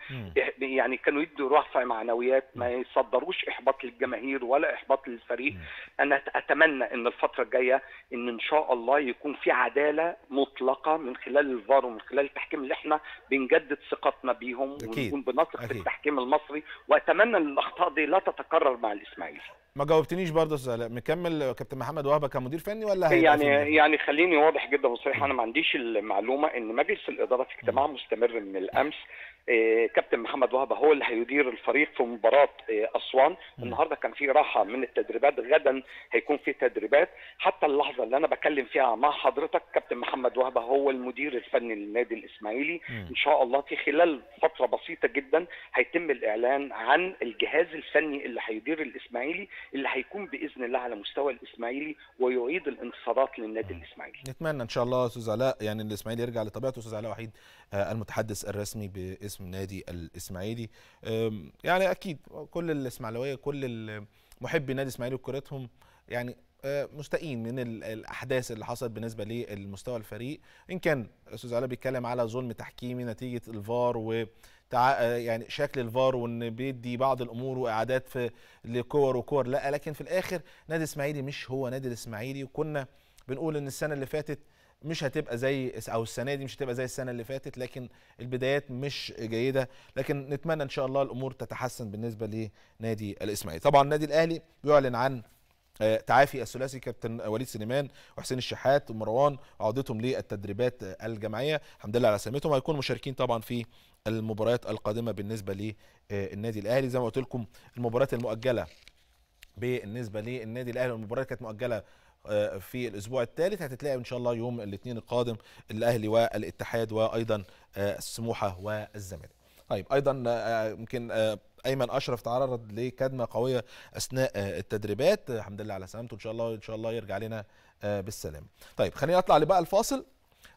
يعني كانوا يدوا رفع معنويات ما يصدروش إحباط للجماهير ولا إحباط للفريق. أنا أتمنى إن الفترة الجاية إن إن شاء الله يكون في عدالة مطلقة من خلال الفار ومن خلال التحكيم اللي إحنا بنجدد ثقتنا بيهم. ونكون بنثق في. التحكيم المصري وأتمنى إن الأخطاء دي لا تتكرر مع الإسماعيلي ما جاوبتنيش برضه علاء. مكمل كابتن محمد وهبة كمدير فني ولا يعني؟ يعني خليني واضح جدا وصريح أنا ما عنديش المعلومة إن مجلس الإدارة في اجتماع مستمر من الأمس آه، كابتن محمد وهبة هو اللي هيدير الفريق في مباراة آه، أسوان النهارده كان في راحة من التدريبات غدا هيكون في تدريبات حتى اللحظة اللي أنا بكلم فيها مع حضرتك كابتن محمد وهبة هو المدير الفني للنادي الإسماعيلي. إن شاء الله في خلال فترة بسيطة جدا هيتم الإعلان عن الجهاز الفني اللي هيدير الإسماعيلي اللي هيكون بإذن الله على مستوى الإسماعيلي ويعيد الانتصارات للنادي الإسماعيلي. نتمنى إن شاء الله أستاذ علاء يعني الإسماعيلي يرجع لطبيعته أستاذ علاء وحيد آه، المتحدث الرسمي باسم نادي الإسماعيلي. يعني أكيد كل الاسماعيلاويه كل محبي نادي الاسماعيلي وكرتهم يعني آه، مستائين من ال- الأحداث اللي حصلت بالنسبة للمستوى الفريق. إن كان أستاذ علاء بيتكلم على ظلم تحكيمي نتيجة الفار و تع... آه، يعني شكل الفار وإن بيدي بعض الأمور وإعادات في لكور وكور لأ لكن في الآخر نادي الاسماعيلي مش هو نادي الإسماعيلي وكنا بنقول إن السنة اللي فاتت مش هتبقى زي أو السنة دي مش هتبقى زي السنة اللي فاتت لكن البدايات مش جيدة لكن نتمنى إن شاء الله الأمور تتحسن بالنسبة لنادي الإسماعيلي. طبعا النادي الأهلي بيعلن عن آه، تعافي الثلاثي كابتن وليد سليمان وحسين الشحات ومروان وعودتهم للتدريبات الجماعية. الحمد لله على سلامتهم. هيكونوا مشاركين طبعا في المباريات القادمة بالنسبة للنادي الأهلي. زي ما قلت لكم المباريات المؤجلة بالنسبة للنادي الأهلي والمباراه كانت مؤجلة آه، في الأسبوع الثالث. هتتلعب إن شاء الله يوم الاثنين القادم الأهلي والاتحاد وأيضا آه، السموحة والزمالك. طيب أيضا آه، يمكن آه، أيمن أشرف تعرض لكدمة قوية أثناء آه، التدريبات. آه، الحمد لله على سلامته. إن شاء الله إن شاء الله يرجع لنا آه، بالسلامة. طيب خلينا نطلع لبقى الفاصل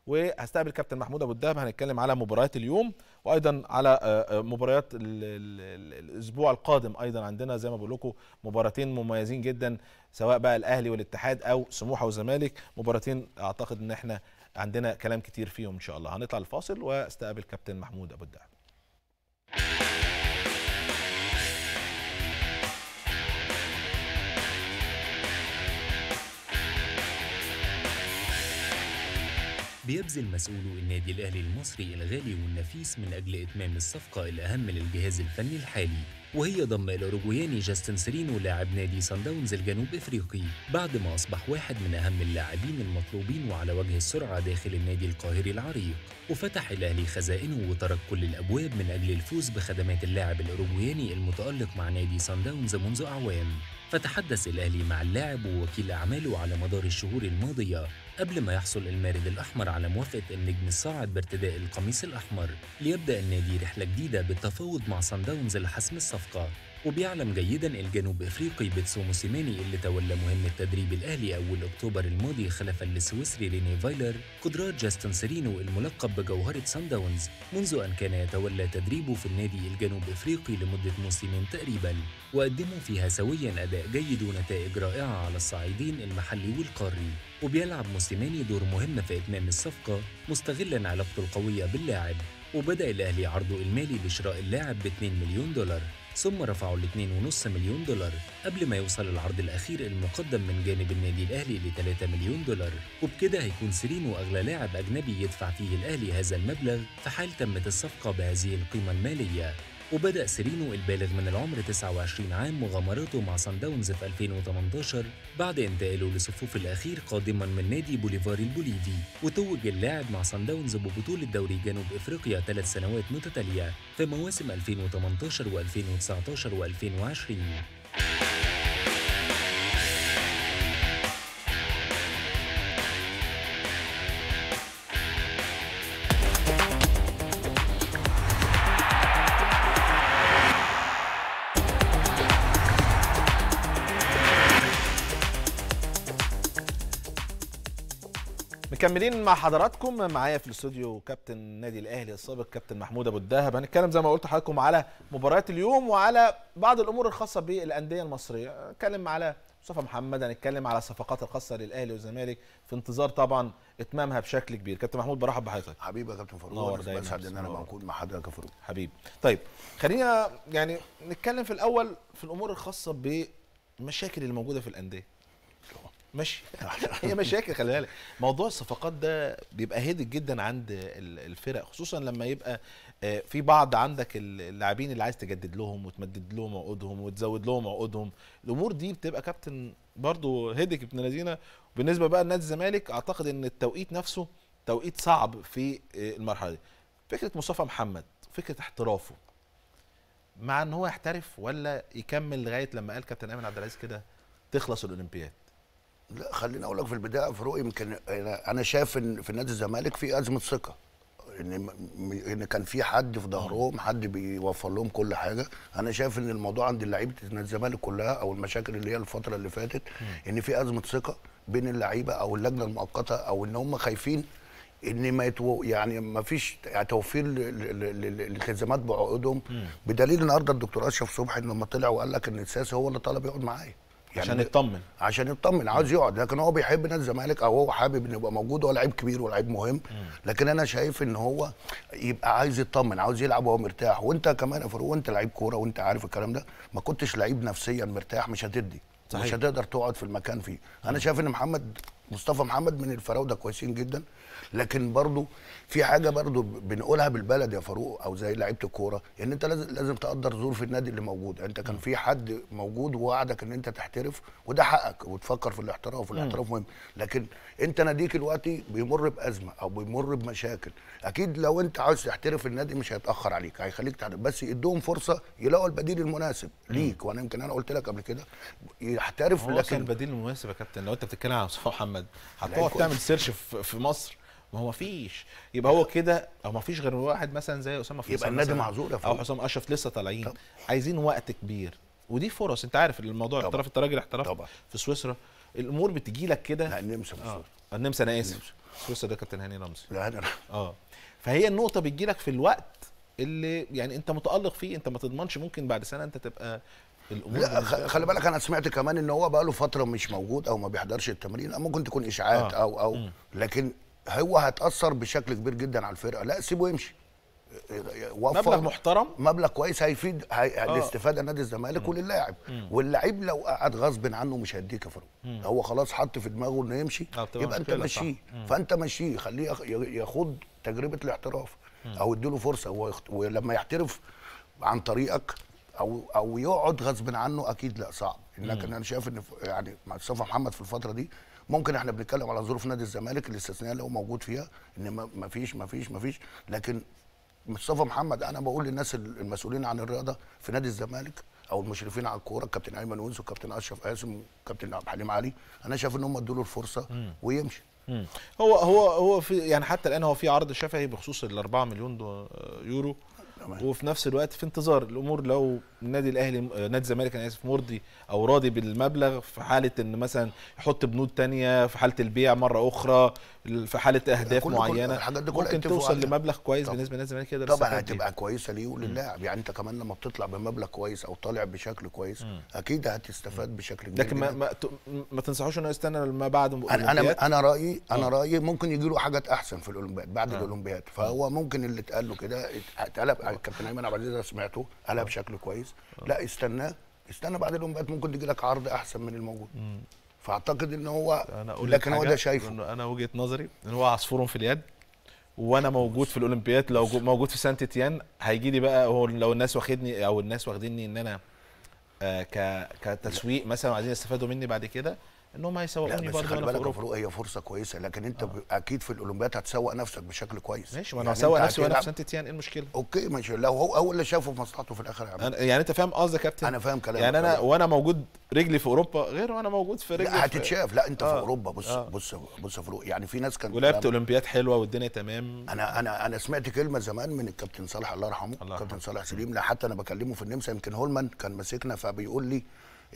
وهستقبل كابتن محمود أبو الدهب. هنتكلم على مباريات اليوم. وأيضا على آه، آه، مباريات ال- ال- ال- الأسبوع القادم أيضا عندنا زي ما بقول لكم مباراتين مميزين جدا سواء بقى الأهلي والاتحاد أو سموحة وزمالك مباراتين أعتقد إن إحنا عندنا كلام كتير فيهم إن شاء الله. هنطلع الفاصل واستقبل كابتن محمود أبو الدهب. بيبذل مسؤولو النادي الأهلي المصري الغالي والنفيس من أجل إتمام الصفقة الأهم للجهاز الفني الحالي وهي ضم الأوروجواني جاستن سيرينو لاعب نادي سان داونز الجنوب إفريقي بعد ما أصبح واحد من أهم اللاعبين المطلوبين وعلى وجه السرعة داخل النادي القاهري العريق. وفتح الأهلي خزائنه وترك كل الأبواب من أجل الفوز بخدمات اللاعب الأوروجواني المتألق مع نادي سان داونز منذ أعوام. فتحدث الأهلي مع اللاعب ووكيل أعماله على مدار الشهور الماضية قبل ما يحصل المارد الأحمر على موافقة النجم الصاعد بارتداء القميص الأحمر ليبدأ النادي رحلة جديدة بالتفاوض مع سان داونز لحسم الصفقة. وبيعلم جيدا الجنوب أفريقي بيتسو موسيماني اللي تولى مهمة تدريب الأهلي أول أكتوبر الماضي خلفا للسويسري ريني فايلر قدرات جاستن سيرينو الملقب بجوهرة سان داونز منذ أن كان يتولى تدريبه في النادي الجنوب أفريقي لمدة موسمين تقريبا. وقدموا فيها سويا أداء جيد ونتائج رائعة على الصعيدين المحلي والقاري. وبيلعب موسيماني دور مهم في إتمام الصفقة مستغلا علاقته القوية باللاعب. وبدأ الأهلي عرضه المالي لشراء اللاعب ب 2 مليون دولار. ثم رفعوا ل 2.5 مليون دولار قبل ما يوصل العرض الأخير المقدم من جانب النادي الأهلي ل 3 مليون دولار. وبكده هيكون سيرينو أغلى لاعب أجنبي يدفع فيه الأهلي هذا المبلغ في حال تمت الصفقة بهذه القيمة المالية. وبدأ سيرينو البالغ من العمر 29 عام مغامراته مع سان داونز في 2018 بعد إنتقاله لصفوف الأخير قادما من نادي بوليفار البوليفي وتوج اللاعب مع سان داونز ببطولة دوري جنوب إفريقيا ثلاث سنوات متتالية في مواسم 2018 و2019 و2020 مكملين مع حضراتكم. معايا في الاستوديو كابتن النادي الأهلي السابق كابتن محمود أبو الدهب. هنتكلم زي ما قلت لحضراتكم على مباريات اليوم وعلى بعض الأمور الخاصة بالأندية المصرية. هنتكلم على مصطفى محمد هنتكلم على الصفقات الخاصة للأهلي والزمالك في انتظار طبعا إتمامها بشكل كبير. كابتن محمود برحب بحضرتك. حبيبي يا كابتن فاروق نور دايما. بسعد إن أنا. موجود مع حضرتك يا فاروق. حبيبي. طيب خلينا يعني نتكلم في الأول في الأمور الخاصة بمشاكل اللي موجوده في الأندية. ماشي. هي مشاكل خلي بالك موضوع الصفقات ده بيبقى هادئ جدا عند ال- الفرق خصوصا لما يبقى آه، في بعض عندك اللاعبين اللي عايز تجدد لهم وتمدد لهم عقودهم وتزود لهم عقودهم. الأمور دي بتبقى كابتن برضو هدك ابن لذينة. بالنسبة بقى لنادي الزمالك أعتقد إن التوقيت نفسه توقيت صعب في آه، المرحلة دي. فكرة مصطفى محمد فكرة احترافه مع إن هو يحترف ولا يكمل لغاية لما قال كابتن ايمن عبد العزيز كده تخلص الأولمبياد؟ لا خليني أقول لك في البداية فاروق يمكن أنا شايف إن في نادي الزمالك في أزمة ثقة. إن إن كان في حد في ظهرهم حد بيوفر لهم كل حاجة. أنا شايف إن الموضوع عند نادي الزمالك كلها أو المشاكل اللي هي الفترة اللي فاتت إن في أزمة ثقة بين اللعيبة أو اللجنة المؤقتة أو إن هم خايفين إن ما يتو يعني ما فيش توفير للالتزامات بعقودهم. بدليل النهارده الدكتور أشرف صبحي لما طلع وقال لك إن السياسي هو اللي طلب يقعد معايا. عشان يطمن. عشان يطمن عاوز يقعد. لكن هو بيحب نادي الزمالك أو هو حابب انه يبقى موجود هو لعيب كبير ولاعيب مهم. لكن أنا شايف إن هو يبقى عايز يطمن عاوز يلعب وهو مرتاح. وأنت كمان يا فاروق وأنت لعيب كورة وأنت عارف الكلام ده ما كنتش لعيب نفسيا مرتاح مش هتدي صحيح. مش هتقدر تقعد في المكان فيه. أنا شايف إن محمد مصطفى محمد من الفراوده كويسين جدا. لكن برضو في حاجة برضو بنقولها بالبلد يا فاروق أو زي لعيبة الكورة إن أنت لازم لازم تقدر ظروف النادي اللي موجود. أنت كان في حد موجود ووعدك إن أنت تحترف وده حقك وتفكر في الاحتراف والاحتراف مهم. لكن أنت ناديك دلوقتي بيمر بأزمة أو بيمر بمشاكل. أكيد لو أنت عاوز تحترف النادي مش هيتأخر عليك هيخليك تحترف بس يدوهم فرصة يلاقوا البديل المناسب ليك. وأنا يمكن أنا قلت لك قبل كده يحترف لكن البديل المناسب يا كابتن. لو أنت بتتكلم عن مصطفى محمد هتقعد تعمل search في مصر؟ ما هو فيش يبقى هو كده أو ما فيش غير واحد مثلا زي أسامة فيصل يبقى النادي معذور أو. حسام أشرف لسه طالعين. عايزين وقت كبير ودي فرص أنت عارف الموضوع. احتراف انت راجل احتراف طبعا. في سويسرا الأمور بتجي لك كده لا النمسا sorry. النمسا أنا آسف سويسرا ده كابتن هاني رمزي لا أنا آه فهي النقطة بتجي لك في الوقت اللي يعني أنت متألق فيه أنت ما تضمنش ممكن بعد سنة أنت تبقى الأمور لا خلي بالك أنا سمعت كمان إن هو بقى له فترة مش موجود أو ما بيحضرش التمرين ممكن تكون إشاعات آه. أو أو لكن هو هيتاثر بشكل كبير جدا على الفرقة. لا سيبه يمشي. وفر مبلغ محترم. مبلغ كويس هيفيد هي... آه. الاستفاده نادي الزمالك وللاعب. واللعيب لو قعد غصب عنه مش هيديك يا هو خلاص حط في دماغه إنه يمشي آه، يبقى أنت. مشيه. فأنت مشيه. خليه ياخد تجربة الاحتراف أو اديله فرصة. هو يخت... ولما يحترف عن طريقك أو أو يقعد غصب عنه أكيد لا صعب. لكن أنا شايف إن يعني مع مصطفى محمد في الفترة دي ممكن إحنا بنتكلم على ظروف نادي الزمالك الاستثنائية اللي هو موجود فيها إن ما فيش ما فيش ما فيش. لكن مصطفى محمد أنا بقول للناس المسؤولين عن الرياضة في نادي الزمالك أو المشرفين على الكورة الكابتن أيمن ونس والكابتن أشرف قاسم والكابتن عبد الحليم علي أنا شايف إن هم ادوا له الفرصة ويمشي. مم. هو هو هو في يعني حتى الآن هو في عرض شفهي بخصوص ال 4 مليون دو يورو. تمام. وفي نفس الوقت في انتظار الأمور لو النادي الأهلي آه، نادي الزمالك أنا آسف مرضي أو راضي بالمبلغ في حالة إن مثلا يحط بنود تانية في حالة البيع مرة أخرى في حالة أهداف كل- كل معينة كلها ممكن توصل عليها. لمبلغ كويس طبعا. بالنسبة لنادي الزمالك يقدر طبعا. هتبقى كويسه ليه وللاعب يعني أنت كمان لما بتطلع بمبلغ كويس أو طالع بشكل كويس أكيد هتستفاد بشكل كبير لكن ما. ما, ما تنصحوش إنه يستنى ما بعد أنا؟ أنا أنا رايي أنا آه. رأيي ممكن يجي له حاجات أحسن في الأولمبياد بعد الأولمبياد فهو ممكن اللي اتقال له كده اتقلب الكابتن أيمن عبد العزيز أنا سمعته قالها بشكل كويس. لا استناه استنى بعد الاولمبياد ممكن تجي لك عرض أحسن من الموجود. فأعتقد إن هو لك لكن هو ده شايفه. أنا وجهة نظري إن هو عصفور في اليد وأنا موجود في الأولمبياد. لو جو- موجود في سانت تيان هيجي لي بقى هو لو الناس واخدني أو الناس واخديني إن أنا آه كتسويق مثلا وعايزين يستفادوا مني بعد كده ان هم هيسوقوني برضه خلي في بالك يا فاروق هي فرصة كويسة لكن أنت ب- أكيد في الأولمبياد هتسوق نفسك بشكل كويس ماشي ما أنا يعني هسوق نفسي وأنا في سانت تيان إيه المشكلة؟ أوكي ماشي لو هو هو اللي شافه في مصلحته في الآخر أنا يعني أنت فاهم قصدي يا كابتن؟ أنا فاهم كلامك يعني أنا. وأنا موجود رجلي في أوروبا غير وأنا موجود في رجلي لا في- هتتشاف لا أنت في آه. أوروبا بص آه. بص بص يا فاروق يعني في ناس كان ولعبت أولمبياد حلوة والدنيا تمام أنا أنا أنا سمعت كلمة زمان من الكابتن صالح الله يرحمه الكابتن. صالح سليم حتى أنا بكلمه في النمسا يمكن هولمان كان ماسكنا فبيقول لي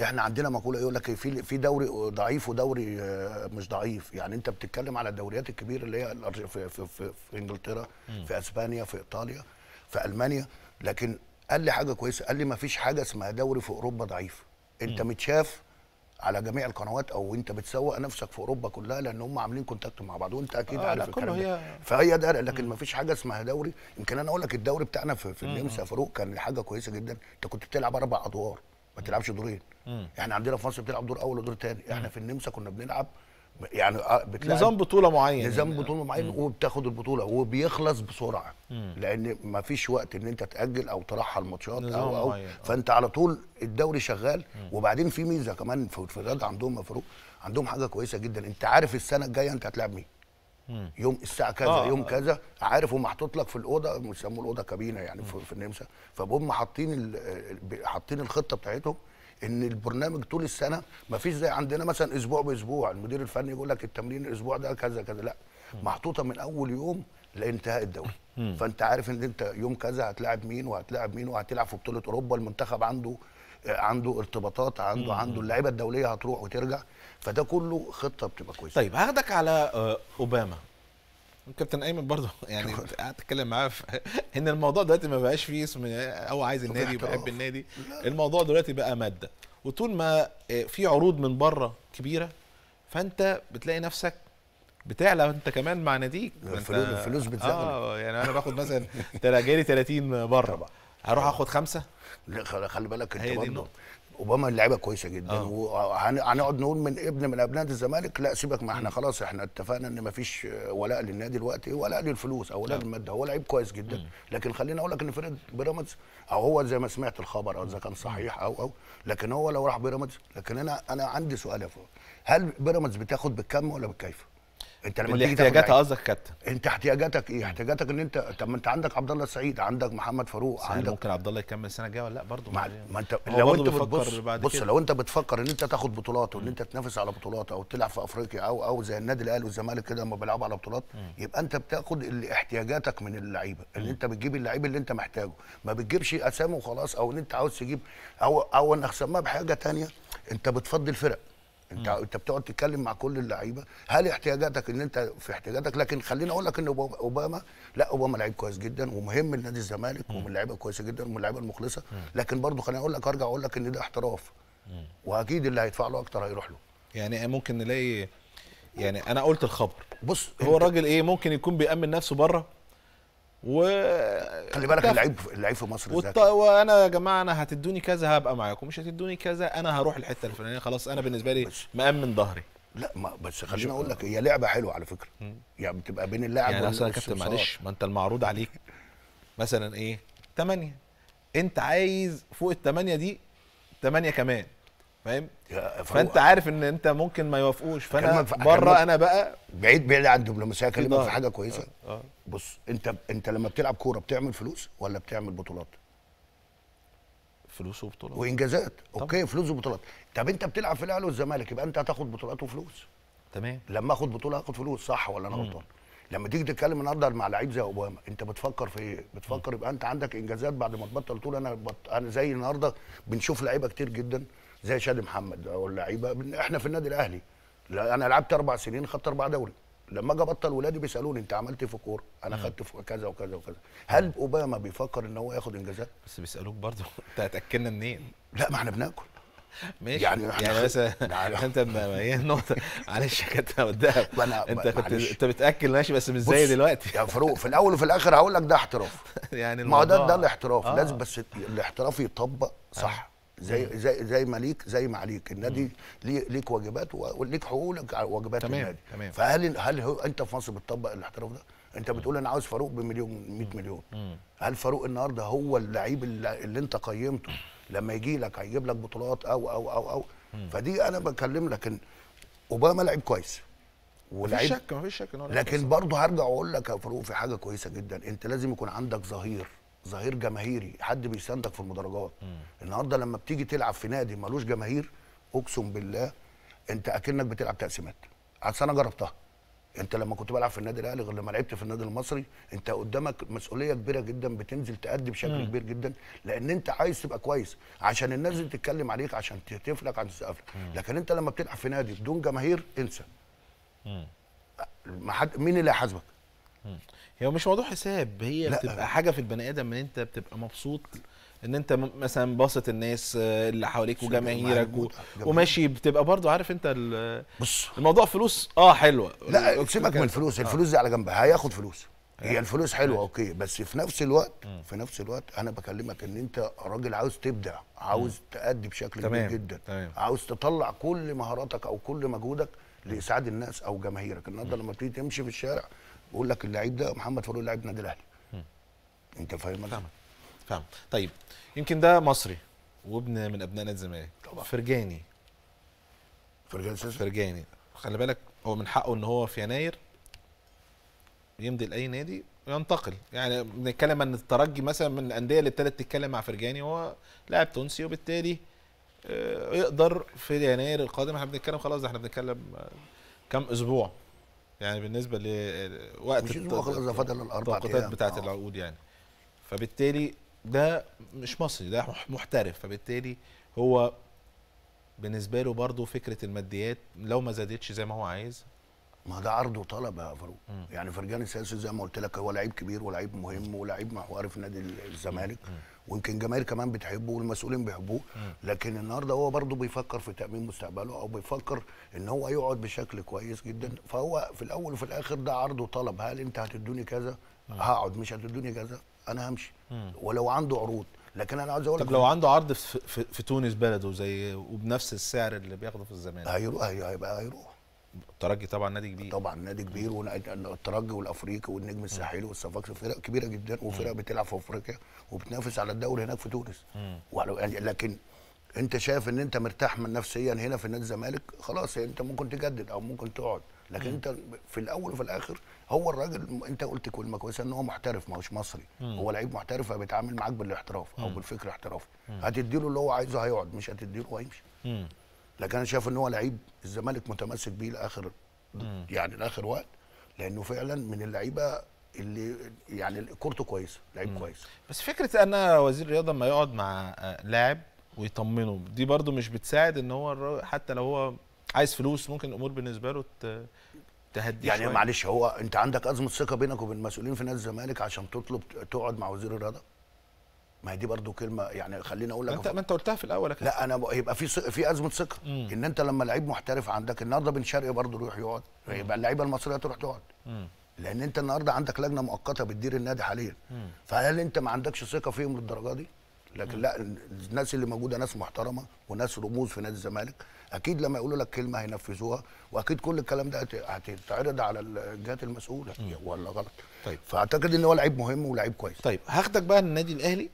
إحنا عندنا مقولة يقول لك في في دوري ضعيف ودوري آه، مش ضعيف. يعني انت بتتكلم على الدوريات الكبيرة اللي هي في في في, في إنجلترا في إسبانيا في إيطاليا في ألمانيا. لكن قال لي حاجة كويسة قال لي ما فيش حاجة اسمها دوري في أوروبا ضعيف. انت متشاف على جميع القنوات أو انت بتسوق نفسك في أوروبا كلها لأن هم عاملين كونتاكت مع بعض وانت أكيد آه، عارف الكلام ده. هي- فهي ده لكن ما فيش حاجة اسمها دوري. يمكن أنا أقول لك الدوري بتاعنا في, في النمسا فاروق كان حاجة كويسة جدا. انت كنت بتلعب أربع ادوار. ما تلعبش دورين. إحنا عندنا في مصر بتلعب دور أول ودور تاني. إحنا في النمسا كنا بنلعب يعني آه، بتلعب نظام بطولة معين. نظام يعني. بطولة معين وبتاخد البطولة وبيخلص بسرعة. لأن ما فيش وقت إن أنت تأجل أو ترحل ماتشات أو أو معين، آه. فأنت على طول الدوري شغال. وبعدين في ميزة كمان في الرياضه عندهم فاروق عندهم حاجة كويسة جدا. أنت عارف السنة الجاية أنت هتلاعب مين. يوم الساعة كذا آه، يوم. كذا عارف ومحطوط لك في الأوضة بيسموه الأوضة كابينة يعني في, في النمسا. فبهم حاطين حاطين الخطة بتاعتهم إن البرنامج طول السنة ما فيش زي عندنا مثلا أسبوع بأسبوع. المدير الفني يقول لك التمرين الأسبوع ده كذا كذا. لا محطوطة من أول يوم لإنتهاء الدوري. فأنت عارف إن أنت يوم كذا هتلاعب مين وهتلاعب مين وهتلعب في بطولة أوروبا المنتخب عنده عنده ارتباطات عنده عنده اللعيبة الدولية هتروح وترجع فده كله خطة بتبقى كويسة. طيب هاخدك على آه، أوباما. كابتن أيمن برضه يعني قعدت اتكلم معاه في إن الموضوع دلوقتي ما بقاش فيه اسم هو عايز النادي. وبيحب النادي. الموضوع دلوقتي بقى مادة. وطول ما آه، في عروض من بره كبيرة فأنت بتلاقي نفسك بتعلى أنت كمان مع ناديك. الفلوس- الفلوس بتزغلل. آه يعني أنا باخد مثلا تلا- جالي 30 بره هروح آخد خمسة؟ خلي بالك انت برضه. اوباما اللعيبة كويسة جدا آه. وهنقعد نقول من ابن من أبناء الزمالك لا سيبك ما إحنا خلاص إحنا اتفقنا ان ما فيش ولاء للنادي دلوقتي ولاء للفلوس أو ولاء للمادة هو لعيب كويس جدا لكن خليني أقول لك ان فرقه بيراميدز أو هو زي ما سمعت الخبر أو اذا كان صحيح أو أو لكن هو لو راح بيراميدز لكن أنا أنا عندي سؤال يا فوق هل بيراميدز بتاخد بالكم ولا بالكيف؟ انت لما تيجي لعيب- قصدك كابتن؟ انت احتياجاتك إيه؟ احتياجاتك إن انت طب ما أنت عندك عبد الله السعيد عندك محمد فاروق عندك ممكن عبد الله يكمل السنة الجاية ولا لأ؟ برضه مع ما انت لو أنت بتبص بص. لو أنت بتفكر إن أنت تاخد بطولات وإن أنت تنافس على بطولات أو تلعب في أفريقيا أو أو زي النادي الأهلي والزمالك كده لما بيلعبوا على بطولات يبقى أنت بتاخد اللي احتياجاتك من اللعيبة إن أنت بتجيب اللعيب اللي أنت محتاجه. ما بتجيبش أسامي وخلاص أو إن أنت عاوز تجيب أو أو إنك سماها بحاجة تانية أنت بتفضي الفرق. انت انت بتقعد تتكلم مع كل اللعيبة. هل احتياجاتك ان انت في احتياجاتك؟ لكن خليني أقول لك ان أوباما لا أوباما لعيب كويس جدا ومهم لنادي الزمالك ومن اللعيبه كويسة جدا ومن اللعيبه المخلصه لكن برضه خليني أقول لك ارجع أقول لك ان ده احتراف. واكيد اللي هيدفع له أكتر هيروح له. يعني ممكن نلاقي يعني أنا قلت الخبر. بص هو الراجل إيه ممكن يكون بيأمن نفسه بره؟ و خلي بالك. اللعيب اللعيب في مصر والط... وأنا يا جماعة أنا هتدوني كذا هبقى معاكم. مش هتدوني كذا أنا هروح الحتة الفلانية. خلاص أنا بالنسبة لي مأمن ظهري. لا ما بس خليني أقول لك هي لعبة حلوة على فكرة. يعني بتبقى بين اللاعب يعني أصلا يا. كابتن معلش ما أنت المعروض عليك. مثلا إيه؟ 8 أنت عايز فوق الثمانيه دي 8 كمان. فاهم؟ فأنت عارف إن أنت ممكن ما يوافقوش. فأنا بره أنا بقى بعيد بعيد عن الدبلوماسيه أكلمك. في حاجة كويسة. أه بص انت أنت لما بتلعب كورة بتعمل فلوس ولا بتعمل بطولات؟ فلوس وبطولات. وإنجازات. أوكي فلوس وبطولات. طب أنت بتلعب في الأهلي والزمالك يبقى أنت هتاخد بطولات وفلوس. تمام. لما آخد بطولة هاخد فلوس صح ولا أنا غلطان؟ لما تيجي تتكلم النهارده مع لعيب زي أوباما أنت بتفكر في إيه؟ بتفكر يبقى أنت عندك إنجازات بعد ما تبطل تقول أنا بط... أنا زي النهارده بنشوف لعيبة كتير جدا زي شادي محمد أو اللعيبة. إحنا في النادي الأهلي. لا أنا لعبت أربع سنين خدت أربع دوري. لما أجي أبطل ولادي بيسألوني أنت عملت إيه في الكورة؟ أنا خدت في كذا وكذا وكذا. هل أوباما بيفكر إن هو ياخد إنجازات؟ بس بيسألوك برضه. أنت هتأكلنا منين؟ لا ما إحنا بناكل. ماشي. يعني يعني, إحنا يعني يعني- أنت ما هي النقطة؟ معلش أنا- أنت كنت. أنت بتأكل ماشي بس مش زي دلوقتي. يا فاروق في الأول وفي الآخر هقول لك ده احتراف. يعني ما هو ده ده الاحتراف. آه. آه. لازم بس الاحتراف يطبق صح. زي زي زي ما ليك زي ما عليك. النادي ليه ليك واجبات وليك حقوق ولك واجبات تمام، النادي. تمام. فهل هل هو انت في مصر بتطبق الاحتراف ده؟ انت بتقول أنا عاوز فاروق بمليون 100 مليون. هل فاروق النهارده هو اللعيب اللي, اللي انت قيمته؟ لما يجي لك هيجيب لك بطولات أو أو أو أو. فدي أنا بكلم لك ان اوباما لعيب كويس. مفيش ولعيب شك مفيش شك هو لعيب لكن برضه هرجع واقول لك يا فاروق في حاجة كويسة جدا. انت لازم يكون عندك ظهير. ظهير جماهيري حد بيساندك في المدرجات. النهارده لما بتيجي تلعب في نادي ملوش جماهير اقسم بالله انت اكنك بتلعب تقسيمات. اصل أنا جربتها. انت لما كنت بلعب في النادي الاهلي غير لما لعبت في النادي المصري انت قدامك مسؤولية كبيرة جدا بتنزل تأدي بشكل كبير جدا لأن انت عايز تبقى كويس. عشان الناس دي تتكلم عليك عشان تهتف لك عشان تسقف لك لكن انت لما بتلعب في نادي بدون جماهير انسى. حد مين اللي هيحاسبك؟ هي مش موضوع حساب هي لا. بتبقى حاجة في البني آدم إن أنت بتبقى مبسوط إن أنت مثلا باصت الناس آه، اللي حواليك وجماهيرك و... وماشي بتبقى برضو عارف أنت بص. الموضوع فلوس آه حلوة. لا سيبك من الفلوس الفلوس دي على جنبها هياخد فلوس. هي الفلوس حلوة أوكي بس في نفس الوقت في نفس الوقت أنا بكلمك إن أنت راجل عاوز تبدع عاوز تأدي بشكل كبير جدا تمام. عاوز تطلع كل مهاراتك أو كل مجهودك لإسعاد الناس أو جماهيرك. النهارده لما بتيجي تمشي في الشارع بيقول لك اللعيب ده محمد فاروق لعيب نادي الأهلي. انت فاهم فاهمك. فاهم. طيب يمكن ده مصري وابن من أبناء نادي الزمالك. طبعا. فرجاني. فرجان سيسي فرجاني. خلي بالك هو من حقه إن هو في يناير يمضي لأي نادي وينتقل. يعني بنتكلم إن الترجي مثلا من الأندية اللي ابتدت تتكلم مع فرجاني هو لاعب تونسي وبالتالي آه، يقدر في يناير القادم. إحنا بنتكلم خلاص ده إحنا بنتكلم آه، كام أسبوع. يعني بالنسبة لوقت التوقيتات. بتاعه آه. العقود يعني. فبالتالي ده مش مصري ده مح- محترف. فبالتالي هو بالنسبة له برضه فكرة الماديات لو ما زادتش زي ما هو عايز. ما ده عرض وطلب يا فاروق. يعني فرجان السياسي زي ما قلت لك هو لعيب كبير ولعيب مهم ولعيب محوري في نادي الزمالك. ويمكن جماهير كمان بتحبه والمسؤولين بيحبوه لكن النهارده هو برضه بيفكر في تأمين مستقبله أو بيفكر إن هو يقعد بشكل كويس جدا. فهو في الأول وفي الآخر ده عرض وطلب هل أنت هتدوني كذا؟ هقعد. مش هتدوني كذا؟ أنا همشي. ولو عنده عروض. لكن أنا عاوز أقول لك طب لو عنده عرض في, في, في تونس بلده زي وبنفس السعر اللي بياخده في الزمالك؟ هيروح هي- هيبقى هيروح. الترجي طبعا نادي كبير. طبعا نادي كبير والترجي والأفريقي والنجم الساحلي والصفاقس فرق كبيرة جدا وفرق بتلعب في أفريقيا وبتنافس على الدوري هناك في تونس. لكن أنت شايف إن أنت مرتاح من نفسيا هنا في نادي الزمالك؟ خلاص أنت ممكن تجدد أو ممكن تقعد. لكن أنت في الأول وفي الآخر هو الراجل أنت قلت كلمة كويسة إن هو محترف ما هوش مصري. هو لعيب محترف فبيتعامل معاك بالاحتراف أو بالفكر الاحترافي هتديله اللي هو عايزه هيقعد مش هتديله هيمشي. مم. لكن أنا شايف إن هو لعيب الزمالك متمسك بيه لآخر يعني لآخر وقت لأنه فعلا من اللعيبة اللي يعني كورته كويسة لعيب كويس. بس فكرة إن وزير الرياضة لما يقعد مع لاعب ويطمنه دي برضو مش بتساعد إن هو حتى لو هو عايز فلوس ممكن الأمور بالنسبة له تهدي يعني شوية. معلش هو أنت عندك أزمة ثقة بينك وبين المسؤولين في نادي الزمالك عشان تطلب تقعد مع وزير الرياضة؟ ما هي دي برضو كلمة يعني خليني أقول لك انت ما أنت قلتها في الأول. لا أنا يبقى في في أزمة ثقة. إن أنت لما لعيب محترف عندك النهارده بن شرقي برضه يروح يقعد يبقى اللعيبة المصرية تروح تقعد. لأن أنت النهارده عندك لجنة مؤقتة بتدير النادي حاليا. فهل أنت ما عندكش ثقة فيهم للدرجة دي؟ لكن لا الناس اللي موجودة ناس محترمة وناس رموز في نادي الزمالك أكيد لما يقولوا لك كلمة هينفذوها وأكيد كل الكلام ده هت- هتتعرض على الجهات المسؤولة. ولا غلط. طيب. فأعتقد إن هو لعيب مهم ولعيب كويس. طيب هاخدك بقى للنادي الأهلي.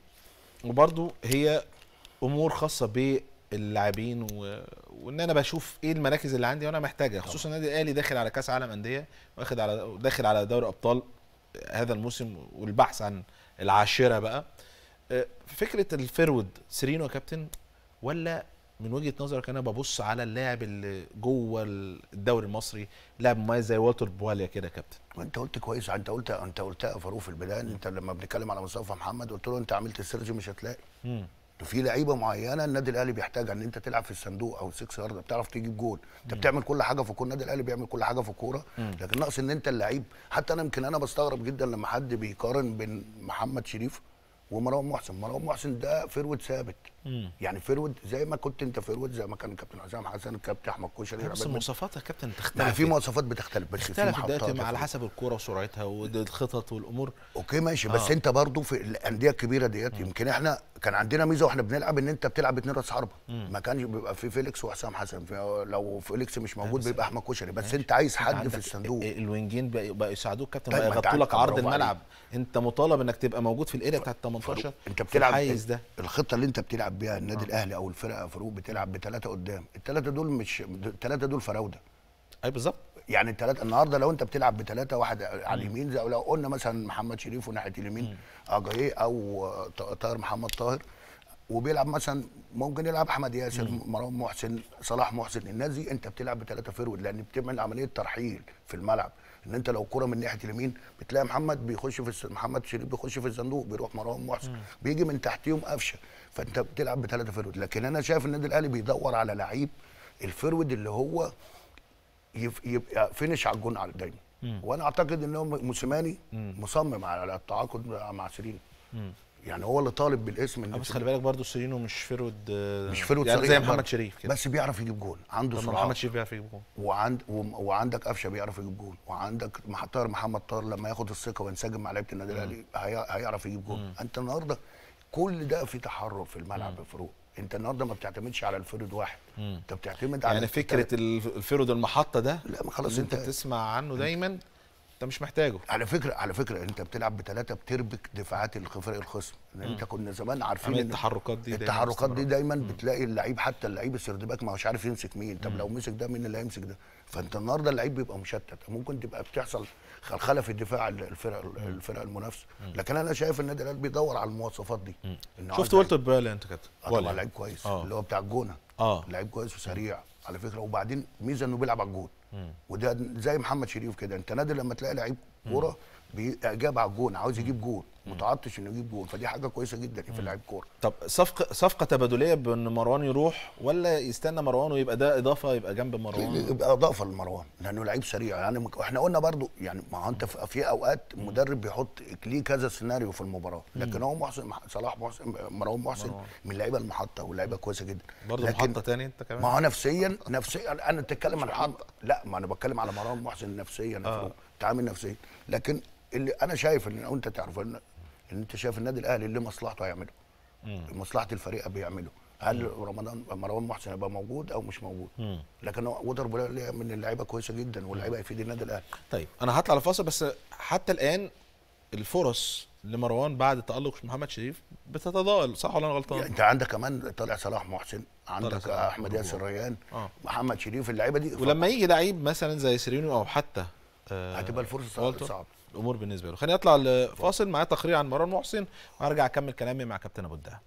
وبرضو هي أمور خاصة باللاعبين و... وإن أنا بشوف إيه المراكز اللي عندي وأنا محتاجها خصوصا النادي الأهلي داخل على كأس عالم أندية واخد على داخل على دوري أبطال هذا الموسم والبحث عن العاشرة بقى. آه، فكرة ال forward سيرينو كابتن ولا من وجهة نظرك أنا ببص على اللاعب اللي جوه الدوري المصري لاعب مميز زي والتر بواليا كده يا كابتن. وأنت قلت كويس أنت قلت أنت قلتها يا فاروق في البدايه أنت لما بنتكلم على مصطفى محمد قلت له أنت عملت ال search مش هتلاقي. مم. في لعيبة معينة النادي الأهلي بيحتاجها إن أنت تلعب في الصندوق أو 6 يارد بتعرف تجيب جول. أنت بتعمل كل حاجة في الكوره النادي الأهلي بيعمل كل حاجة في الكوره لكن ناقص إن أنت اللعيب حتى أنا يمكن أنا بستغرب جدا لما حد بيقارن بين محمد شريف ومروان محسن. مروان محسن ده forward ثابت. مم. يعني forward زي ما كنت انت forward زي ما كان كابتن حسام حسن الكابتن أحمد كشري بس عماد المواصفات يا كابتن تختلف في مواصفات بتختلف بس في محطات على. حسب الكورة وسرعتها والخطط والأمور. أوكي ماشي بس آه. أنت برضو في الأندية الكبيرة ديت يمكن إحنا كان عندنا ميزة وإحنا بنلعب إن أنت بتلعب اتنين راس حربة. ما كانش بيبقى في فيليكس وحسام حسن في لو فيليكس مش موجود بس- بيبقى أحمد كشري بس أنت عايز حد في الصندوق. ال- الوينجين بقى يساعدوك كابتن طيب بقى يغطوا لك عرض الملعب. أنت مطالب إنك تبقى موجود في ال area بتاعت 18 أنت بتلعب الحيز ده. الخطة اللي أنت بتلعب بيها النادي الأهلي أو الفرقة فاروق بتلعب بثلاثه قدام. الثلاثه دول مش الثلاثه دول فراوده أي بالظبط. يعني الثلاثه النهارده لو أنت بتلعب بثلاثه واحد على اليمين زي لو قلنا مثلا محمد شريف وناحية اليمين اجاييه أو طاهر محمد طاهر وبيلعب مثلا ممكن يلعب أحمد ياسر مروان محسن صلاح محسن الناس دي أنت بتلعب بثلاثه forward لأن بتعمل عملية ترحيل في الملعب. إن أنت لو كرة من ناحية اليمين بتلاقي محمد بيخش في. محمد شريف بيخش في الصندوق بيروح مروان محسن بيجي من تحتيهم قفشة. فانت بتلعب بثلاثه forward لكن أنا شايف النادي الأهلي بيدور على لعيب ال forward اللي هو يف- يبقى finish على الجون على دايما وأنا أعتقد إن هو موسيماني مصمم على التعاقد مع سيرينو. يعني هو اللي طالب بالاسم آه، ان بس خلي بالك برضو سيرينو مش forward آه، مش forward يعني زي برضه. محمد شريف كده. بس بيعرف يجيب جول عنده سرعه محمد شريف بيعرف يجيب جول وعند وعندك قفشة بيعرف يجيب جول وعندك طاهر محمد طاهر لما ياخد الثقة وينسجم مع لعيبة النادي الأهلي هي- هيعرف يجيب جول أنت النهارده كل ده في تحرك في الملعب يا فاروق. انت النهارده ما بتعتمدش على ال forward واحد. انت بتعتمد على يعني فكرة الف- ال forward المحطة ده لا ما خلاص اللي انت انت تسمع عنه دايما انت مش محتاجه. على فكرة على فكرة انت بتلعب بثلاثه بتربك دفاعات الخصم. لأن انت كنا زمان عارفين إن التحركات دي دايماً التحركات دي. دايما بتلاقي اللعيب حتى اللعيب السردباك ما هوش عارف يمسك مين. طب لو مسك ده مين اللي هيمسك ده؟ فانت النهارده اللعيب بيبقى مشتت. ممكن تبقى بتحصل خلخلة في الدفاع الفرق الفرق المنافسه لكن أنا شايف النادي الأهلي بيدور على المواصفات دي. شفت والتر بواليا أنت كابتن آه لعيب كويس. آه. اللي هو بتاع الجونة. آه. لعيب كويس وسريع. على فكرة. وبعدين ميزة إنه بيلعب على الجون. وده زي محمد شريف كده. أنت نادر لما تلاقي لعيب كورة بيجاب على الجون عاوز يجيب جون. متعطش انه يجيب جون فدي حاجة كويسة جدا في لعيب كورة. طب صفقه صفقة تبادلية بأن مروان يروح ولا يستنى مروان ويبقى ده إضافة يبقى جنب مروان؟ يبقى إضافة لمروان لأنه لعيب سريع. يعني إحنا قلنا برضو يعني ما أنت في أوقات مدرب بيحط ليه كذا سيناريو في المباراة لكن هو محسن مح- صلاح محسن مروان محسن من لعيبه المحطة واللعيبة كويسة جدا. برضه محطة تاني أنت كمان؟ ما هو نفسيا نفسيا أنا بتتكلم عن محطة. لا ما أنا بتكلم على مروان محسن نفسيا آه. تعامل نفسيا لكن اللي أنا شايف ان انت تعرف إن إن أنت شايف النادي الأهلي اللي مصلحته هيعمله. مصلحة الفريق بيعمله هل رمضان مروان محسن هيبقى موجود أو مش موجود؟ لكن هو وتر من اللعيبة كويسة جدا واللعيبة هيفيد النادي الأهلي؟ طيب أنا هطلع لفاصل بس حتى الآن الفرص لمروان بعد تألق محمد شريف بتتضاءل صح ولا أنا غلطان؟ يعني أنت عندك كمان طارق صلاح محسن عندك صلاح أحمد ياسر ريان آه. محمد شريف اللعيبة دي ولما يجي لعيب مثلا زي سيرينو أو حتى آه، هتبقى الفرصة صعبة. الأمور بالنسبة له. خليني أطلع لفاصل معايا تقرير عن مروان محسن وهرجع أكمل كلامي مع كابتن أبو الدهب.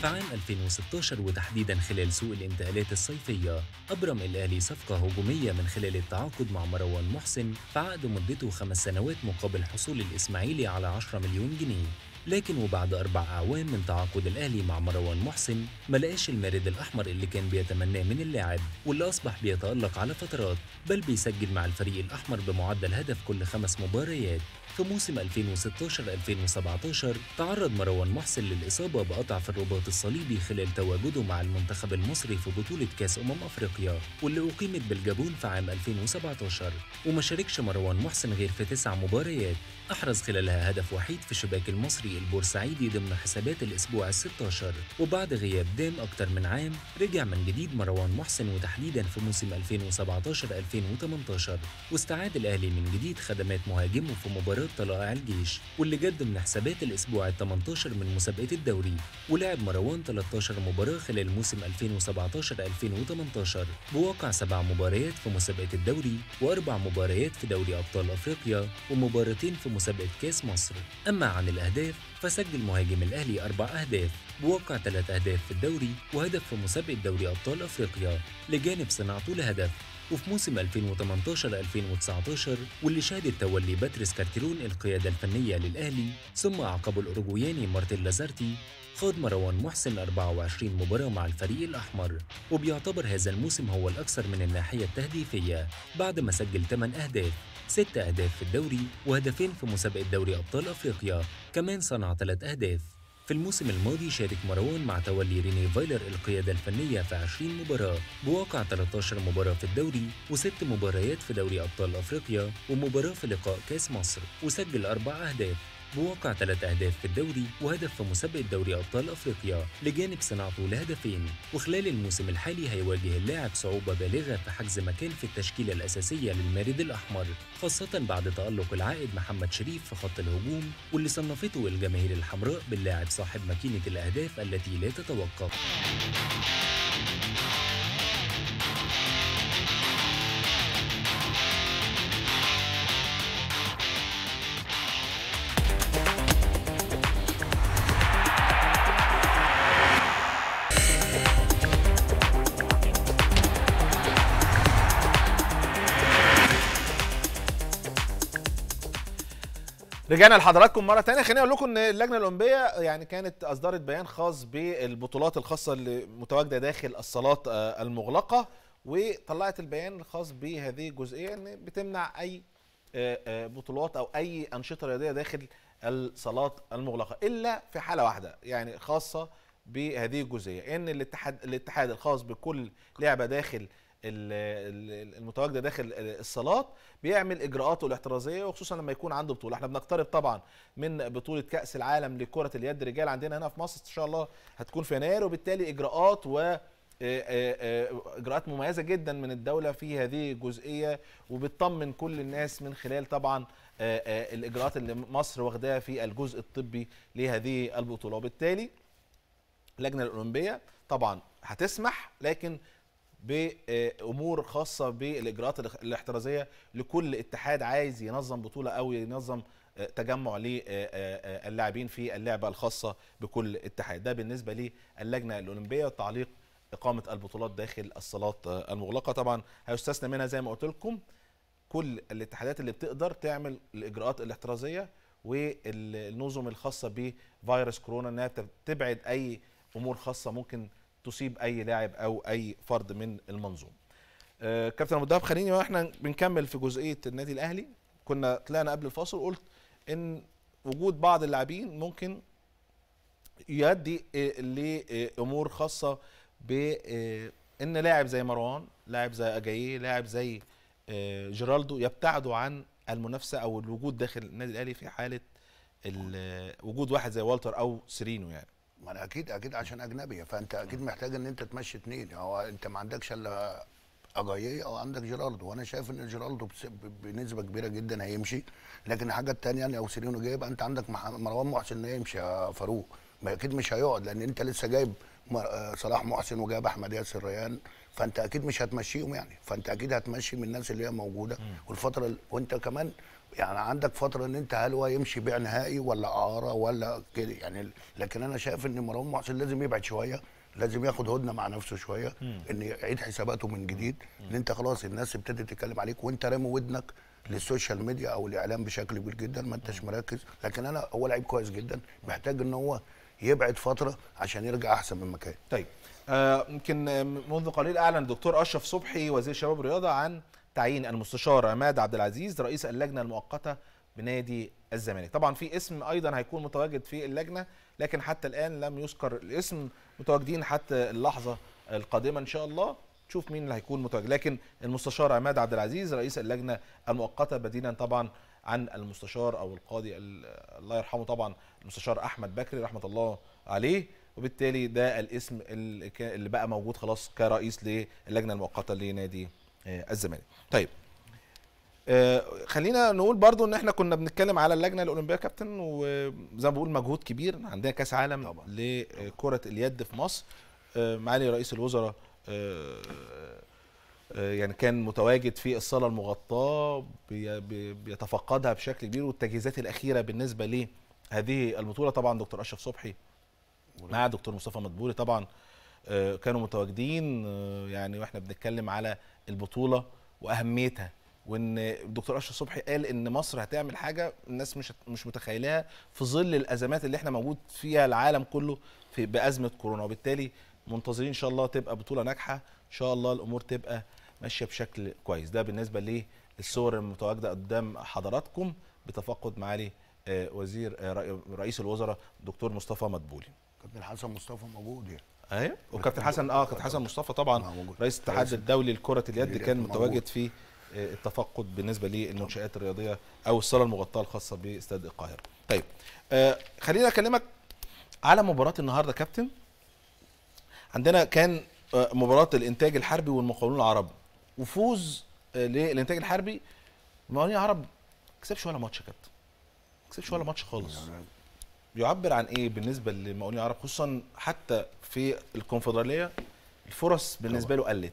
في عام 2016 وتحديدا خلال سوق الانتقالات الصيفية أبرم الأهلي صفقة هجومية من خلال التعاقد مع مروان محسن في عقد مدته خمس سنوات مقابل حصول الإسماعيلي على 10 مليون جنيه. لكن وبعد أربع أعوام من تعاقد الأهلي مع مروان محسن ما لقاش المارد الأحمر اللي كان بيتمناه من اللاعب واللي أصبح بيتألق على فترات بل بيسجل مع الفريق الأحمر بمعدل هدف كل خمس مباريات. في موسم 2016-2017 تعرض مروان محسن للإصابة بقطع في الرباط الصليبي خلال تواجده مع المنتخب المصري في بطولة كأس أمم أفريقيا واللي أقيمت بالجابون في عام 2017 وما شاركش مروان محسن غير في تسع مباريات. أحرز خلالها هدف وحيد في شباك المصري البورسعيدي ضمن حسابات الأسبوع ال16 وبعد غياب دام أكتر من عام رجع من جديد مروان محسن وتحديدا في موسم 2017-2018 واستعاد الأهلي من جديد خدمات مهاجمه في مباراة طلائع الجيش واللي جد ضمن حسابات الأسبوع ال18 من مسابقة الدوري. ولعب مروان 13 مباراة خلال موسم 2017-2018 بواقع سبع مباريات في مسابقة الدوري وأربع مباريات في دوري أبطال أفريقيا ومباراتين في مسابقة كأس مصر. أما عن الأهداف فسجل مهاجم الأهلي أربع أهداف بواقع ثلاث أهداف في الدوري وهدف في مسابقة دوري أبطال أفريقيا. لجانب صناعته لهدف وفي موسم 2018-2019 واللي شهدت تولي باتريس كارتيرون القيادة الفنية للأهلي ثم أعقبه الأوروجوياني مارتين لازارتي خاض مروان محسن 24 مباراة مع الفريق الأحمر. وبيعتبر هذا الموسم هو الأكثر من الناحية التهديفية بعد ما سجل 8 أهداف. ست أهداف في الدوري وهدفين في مسابقة دوري أبطال أفريقيا. كمان صنع ثلاث أهداف. في الموسم الماضي شارك مروان مع تولي ريني فايلر القيادة الفنية في 20 مباراة. بواقع 13 مباراة في الدوري وست مباريات في دوري أبطال أفريقيا ومباراة في لقاء كأس مصر وسجل أربع أهداف. بواقع ثلاث أهداف في الدوري وهدف في مسابقة دوري أبطال أفريقيا لجانب صناعته لهدفين وخلال الموسم الحالي هيواجه اللاعب صعوبة بالغة في حجز مكان في التشكيلة الأساسية للمارد الأحمر خاصة بعد تألق العائد محمد شريف في خط الهجوم واللي صنفته الجماهير الحمراء باللاعب صاحب ماكينة الأهداف التي لا تتوقف. رجعنا لحضراتكم مرة تانية. خليني أقول لكم إن اللجنة الأولمبية يعني كانت أصدرت بيان خاص بالبطولات الخاصة اللي متواجدة داخل الصالات آه، المغلقة وطلعت البيان الخاص بهذه الجزئيه إن بتمنع أي آه، آه، بطولات أو أي أنشطة رياضية داخل الصالات المغلقة إلا في حالة واحدة يعني خاصة بهذه الجزئية إن الاتحاد الاتحاد الخاص بكل لعبة داخل ال- ال- المتواجده داخل الصالات بيعمل إجراءاته الاحترازية وخصوصا لما يكون عنده بطولة. إحنا بنقترب طبعا من بطولة كأس العالم لكرة اليد رجال عندنا هنا في مصر. إن شاء الله هتكون في يناير وبالتالي إجراءات و إجراءات مميزة جدا من الدولة في هذه الجزئيه وبتطمن كل الناس من خلال طبعا الإجراءات اللي مصر واخداها في الجزء الطبي لهذه البطولة. وبالتالي اللجنة الأولمبية طبعا هتسمح لكن بأمور خاصة بالإجراءات الاحترازية. لكل اتحاد عايز ينظم بطولة أو ينظم آه، تجمع للاعبين في اللعبة الخاصة بكل اتحاد. ده بالنسبة للجنة الأولمبية وتعليق إقامة البطولات داخل الصالات آه، المغلقة. طبعا هيستثنى منها زي ما قلت لكم كل الاتحادات اللي بتقدر تعمل الإجراءات الاحترازية والنظم الخاصة بفيروس كورونا إنها تبعد أي أمور خاصة ممكن تصيب أي لاعب أو أي فرد من المنظومه. آه، كابتن الدهب خليني وإحنا بنكمل في جزئية النادي الأهلي كنا طلعنا قبل الفاصل وقلت إن وجود بعض اللاعبين ممكن يؤدي آه، لأمور خاصة ب آه، إن لاعب زي مروان لاعب زي أجاييه لاعب زي جيرالدو يبتعدوا عن المنافسة أو الوجود داخل النادي الأهلي في حالة ال- وجود واحد زي والتر أو سيرينو يعني ما أنا أكيد أكيد عشان أجنبي فأنت أكيد محتاج إن أنت تمشي اثنين هو أنت ما عندكش إلا اجاييه أو عندك جيرالدو. وأنا شايف إن ب- بنسبة كبيرة جدا هيمشي. لكن الحاجة الثانية لو سيرينو جاي يبقى أنت عندك مروان محسن يمشي يا فاروق. ما أكيد مش هيقعد لأن أنت لسه جايب آه صلاح محسن وجايب أحمد ياسر ريان. فأنت أكيد مش هتمشيهم يعني. فأنت أكيد هتمشي من الناس اللي هي موجودة. والفترة ال- وأنت كمان يعني عندك فترة إن أنت هل هو يمشي بيع نهائي ولا إعارة ولا كده؟ يعني لكن أنا شايف إن مروان محسن لازم يبعد شوية لازم ياخد هدنة مع نفسه شوية إن يعيد حساباته من جديد إن أنت خلاص الناس ابتدت تتكلم عليك وأنت رامي ودنك للسوشيال ميديا أو الإعلام بشكل كبير جدا ما أنتش مركز. لكن أنا هو لعيب كويس جدا محتاج إن هو يبعد فترة عشان يرجع أحسن من مكان طيب يمكن آه، منذ قليل أعلن الدكتور أشرف صبحي وزير الشباب والرياضه عن تعيين المستشار عماد عبد العزيز رئيس اللجنة المؤقتة بنادي الزمالك. طبعا في اسم أيضا هيكون متواجد في اللجنة لكن حتى الآن لم يذكر الاسم. متواجدين حتى اللحظة القادمة إن شاء الله. تشوف مين اللي هيكون متواجد. لكن المستشار عماد عبد العزيز رئيس اللجنة المؤقتة بديلا طبعا عن المستشار أو القاضي ال- الله يرحمه طبعا المستشار أحمد بكري رحمة الله عليه. وبالتالي ده الاسم اللي بقى موجود خلاص كرئيس للجنه المؤقتة لنادي الزمالك. طيب آه، خلينا نقول برضو إن إحنا كنا بنتكلم على اللجنة الأولمبية كابتن وزي ما بقول مجهود كبير عندنا كأس عالم طبعا. لكرة اليد في مصر آه، معالي رئيس الوزراء آه، آه، يعني كان متواجد في الصالة المغطاة بي- بي- بيتفقدها بشكل كبير والتجهيزات الأخيرة بالنسبة لهذه البطولة طبعا دكتور أشرف صبحي مع دكتور مصطفى مدبولي طبعا آه، كانوا متواجدين آه، يعني وإحنا بنتكلم على البطولة وأهميتها. وإن الدكتور أشرف صبحي قال إن مصر هتعمل حاجة الناس مش مش متخيلاها في ظل الأزمات اللي إحنا موجود فيها العالم كله في بأزمة كورونا. وبالتالي منتظرين إن شاء الله تبقى بطولة ناجحة. إن شاء الله الأمور تبقى ماشية بشكل كويس. ده بالنسبة للصور المتواجدة قدام حضراتكم بتفقد معالي آه، وزير آه، رئي- رئيس الوزراء دكتور مصطفى مدبولي. كابتن حسن مصطفى موجود يعني. اهي وكابتن حسن آه كابتن حسن مصطفى طبعا. رئيس الاتحاد الدولي لكرة اليد كان. متواجد في آه، التفقد بالنسبة للمنشآت الرياضية أو الصالة المغطاة الخاصة بإستاد القاهرة. طيب آه خليني أكلمك على مباراة النهارده كابتن عندنا كان آه، مباراة الإنتاج الحربي والمقاولون العرب وفوز آه، للإنتاج الحربي المقاولين العرب ما كسبش ولا ماتش يا كابتن ما كسبش ولا ماتش خالص يعبر عن إيه بالنسبة للمقاولين العرب خصوصا حتى في الكونفدرالية الفرص بالنسبة له قلت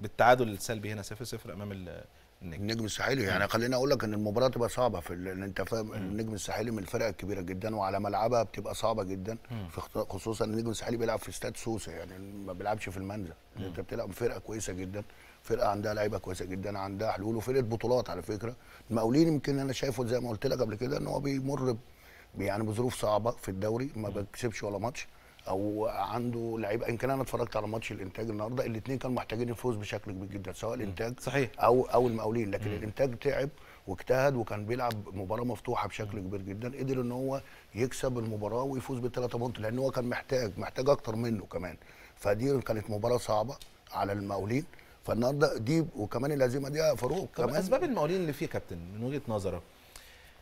بالتعادل السلبي هنا 0 0 أمام ال- النجم. النجم الساحلي. يعني خليني أقول لك إن المباراة تبقى صعبة في إن أنت فاهم النجم الساحلي من الفرق الكبيرة جدا وعلى ملعبها بتبقى صعبة جدا في خصوصا النجم الساحلي بيلعب في استاد سوسة يعني ما بيلعبش في المنزل. أنت بتلعب فرقة كويسة جدا فرقة عندها لعيبة كويسة جدا عندها حلول وفرقة بطولات على فكرة. المقاولين يمكن أنا شايفه زي ما قلت لك قبل كده إن هو بيمر يعني بظروف صعبة في الدوري ما بيكسبش ولا ماتش أو عنده لعيبه يمكن أنا اتفرجت على ماتش الإنتاج النهارده الاثنين كانوا محتاجين الفوز بشكل كبير جدا سواء الإنتاج صحيح. أو أو المقاولين لكن الإنتاج تعب واجتهد وكان بيلعب مباراة مفتوحة بشكل كبير جدا قدر إن هو يكسب المباراة ويفوز بالثلاثة بونت لأن هو كان محتاج محتاج أكتر منه كمان. فدي كانت مباراة صعبة على المقاولين. فالنهاردة دي وكمان الهزيمه دي يا فاروق كمان. أسباب المقاولين اللي فيه كابتن من وجهة نظرك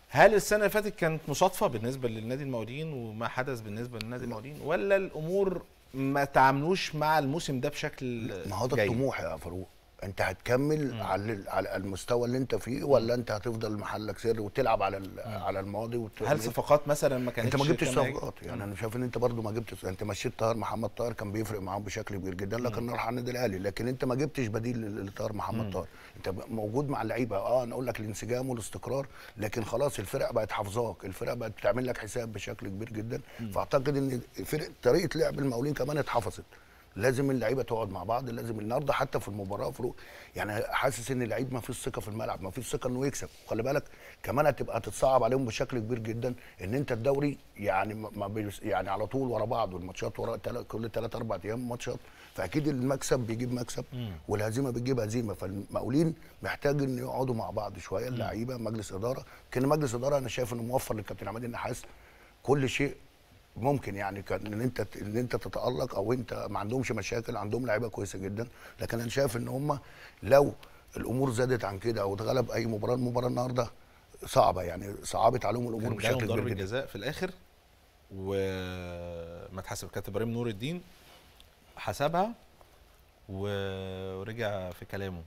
هل السنة اللي فاتت كانت مصادفة بالنسبة للنادي المقاولين وما حدث بالنسبة للنادي المقاولين؟ ولا الأمور ما تعاملوش مع الموسم ده بشكل ما هو ده؟ الطموح يا فاروق. انت هتكمل على على المستوى اللي انت فيه ولا انت هتفضل محلك سر وتلعب على على الماضي وت... هل صفقات مثلا ما كانتش انت ما جبتش؟ صفقات؟ يعني أنا شايف ان انت برضو ما جبتش انت مشيت طاهر محمد طاهر كان بيفرق معاهم بشكل كبير جدا لكن راح على النادي الاهلي لكن انت ما جبتش بديل لطاهر محمد طاهر. انت موجود مع اللعيبة. آه أنا أقول لك الانسجام والاستقرار لكن خلاص الفرق بقت حافظاك. الفرق بقت بتعمل لك حساب بشكل كبير جدا. فأعتقد إن فرق طريقة لعب المقاولين كمان اتحفظت. لازم اللعيبة تقعد مع بعض لازم النهارده حتى في المباراة فروق. يعني حاسس إن اللعيب ما فيش ثقة في الملعب ما فيش ثقة إنه يكسب. خلي بالك كمان هتبقى تتصعب عليهم بشكل كبير جدا إن أنت الدوري يعني ما يعني على طول ورا بعض والماتشات ورا تل- كل ثلاث أربع أيام ماتشات. فأكيد المكسب بيجيب مكسب والهزيمة بتجيب هزيمة. فالمقاولين محتاج إن يقعدوا مع بعض شوية اللعيبة مجلس إدارة. كأن مجلس إدارة أنا شايف إنه موفر للكابتن عماد النحاس كل شيء ممكن يعني كان إن أنت إن أنت تتألق أو أنت ما عندهمش مشاكل عندهم لعيبة كويسة جدا. لكن أنا شايف إن هم لو الأمور زادت عن كده أو اتغلب أي مباراة المباراه النهارده صعبة يعني صعبت عليهم الأمور بشكل كبير ضربة جزاء في الآخر وما اتحسب كابتن إبراهيم نور الدين حسبها ورجع في كلامه.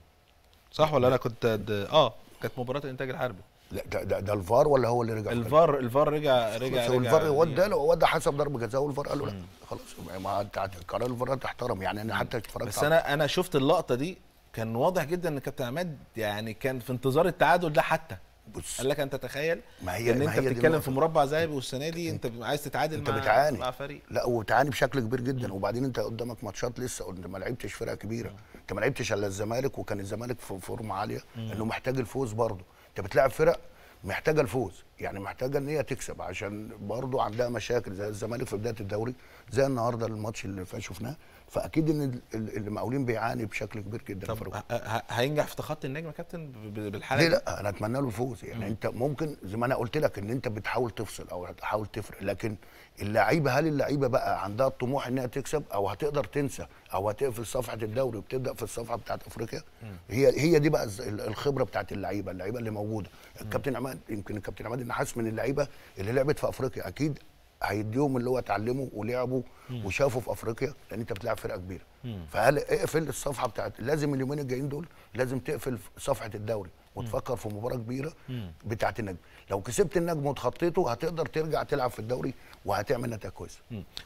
صح ولا أنا كنت. آه كانت مباراة الإنتاج الحربي. لا ده, ده, ده الفار ولا هو اللي رجع الفار الفار رجع رجع رجع الفار هو اداله هو ده حسب ضربه جزاء والفار قال له لا. خلاص ما انت قرار الفار تحترم يعني أنا حتى اتفرجت بس أنا أنا شفت اللقطة دي كان واضح جدا إن كابتن عماد يعني كان في انتظار التعادل ده حتى. بص. قال لك أنت تخيل ما هي- إن أنت بتتكلم. في مربع ذهبي والسنة دي انت عايز تتعادل أنت مع بتعاني. مع فريق. لا وبتعاني بشكل كبير جدا. وبعدين أنت قدامك ماتشات لسه انت ما لعبتش فرقة كبيرة. أنت ما لعبتش إلا الزمالك وكان الزمالك في فورمة عالية. إنه محتاج الفوز برضه. انت بتلعب فرق محتاجة الفوز يعني محتاجة ان هي تكسب عشان برضه عندها مشاكل زي الزمالك في بداية الدوري زي النهارده الماتش اللي فات شفناه فأكيد ان ال- ال- المقاولين بيعاني بشكل كبير جدا طب هينجح في تخطي النجم يا كابتن بالحالة ليه؟ لأ؟ أنا أتمنى له الفوز يعني أنت ممكن زي ما أنا قلت لك إن أنت بتحاول تفصل أو هتحاول تفرق لكن اللعيبة هل اللعيبة بقى عندها الطموح إنها تكسب أو هتقدر تنسى أو هتقفل صفحة الدوري وبتبدأ في الصفحة بتاعت أفريقيا؟ هي هي دي بقى الخبرة بتاعت اللعيبة اللعيبة اللي موجودة. الكابتن عماد يمكن الكابتن عماد النحاس من اللعيبة اللي لعبت في أفريقيا أكيد هيديهم اللي هو اتعلموا ولعبوا وشافوا في افريقيا لأن انت بتلعب فرقة كبيرة. فهل اقفل الصفحة بتاعت لازم اليومين الجايين دول لازم تقفل صفحة الدوري وتفكر في مباراة كبيرة بتاعت النجم. لو كسبت النجم وتخطيته هتقدر ترجع تلعب في الدوري وهتعمل نتائج كويسة.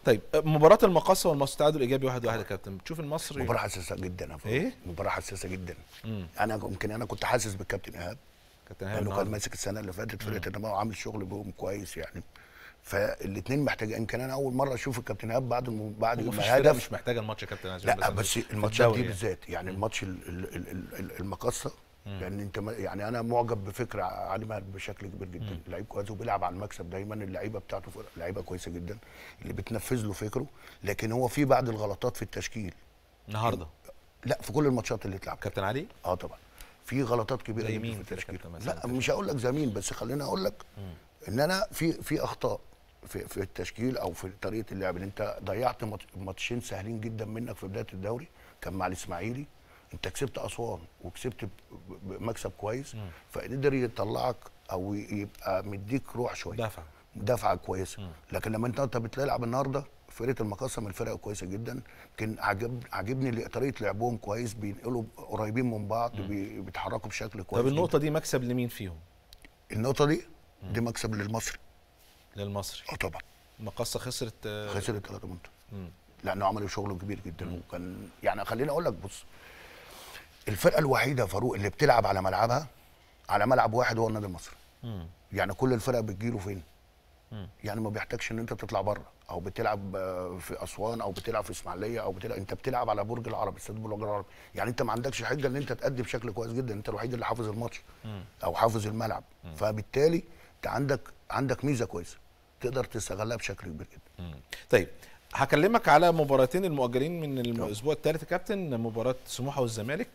طيب مباراة المقصه والمصري تعادل ايجابي واحد واحد يا كابتن. بتشوف المصري مباراة حساسة جدا. إيه؟ مباراة حساسة جدا. مم. أنا يمكن أنا كنت حاسس بالكابتن إيهاب. كابتن هاني لأنه كان. ماسك السنة اللي فاتت فرقة النمو وعامل شغل بهم كويس يعني. فالاثنين محتاجين. يمكن أنا أول مرة أشوف الكابتن إيهاب بعد الم... بعد ما هدف مش محتاجة الماتش يا كابتن لا بس في الماتشات دي يعني. بالذات يعني الماتش ال- ال- ال- ال- ال- المقصه لأن أنت ما- يعني أنا معجب بفكر علي ماهر بشكل كبير جدا. لعيب كويس وبيلعب على المكسب دايما. اللعيبة بتاعته لعيبة كويسة جدا. اللي بتنفذ له فكره. لكن هو في بعض الغلطات في التشكيل. النهارده؟ لا في كل الماتشات اللي اتلعبت. كابتن علي؟ آه طبعا. في غلطات كبيرة زي مين في التشكيل؟ لا مش هقول لك زي مين بس خليني أقول لك إن أنا في في أخطاء. في في التشكيل أو في طريقة اللعب. ان أنت ضيعت ماتش- ماتشين سهلين جدا منك في بداية الدوري. كان مع الإسماعيلي. أنت كسبت أسوان وكسبت ب- ب- بمكسب كويس. فقدر يطلعك أو يبقى مديك روح شوية. دفع. دفعة كويسة. لكن لما أنت انت بتلعب النهارده فرقة المقاصه من الفرق كويسة جدا. يمكن عجب عجبني طريقة لعبهم كويس. بينقلوا قريبين من بعض بي- بيتحركوا بشكل كويس طب. النقطه دي مكسب لمين فيهم؟ النقطة دي؟ دي مكسب للمصري. للمصري. آه طبعا. المقصة خسرت آه، خسر الثلاثه منتخب مم. لأنه عملوا شغل كبير جدا وكان يعني خليني أقول لك بص الفرقة الوحيدة فاروق اللي بتلعب على ملعبها على ملعب واحد هو النادي المصري. مم. يعني كل الفرق بتجيله فين؟ مم. يعني ما بيحتاجش إن أنت تطلع بره أو بتلعب آه، في أسوان أو بتلعب في إسماعيلية أو بتلعب أنت بتلعب على برج العرب استاد برج العرب. يعني أنت ما عندكش حجة إن أنت تأدي بشكل كويس جدا أنت الوحيد اللي حافظ الماتش أو حافظ الملعب. فبالتالي أنت عندك عندك ميزة كويسة. تقدر تستغلها بشكل كبير جدا. طيب هكلمك على مباراتين المؤجلين من الأسبوع الثالث يا كابتن مباراة سموحة والزمالك.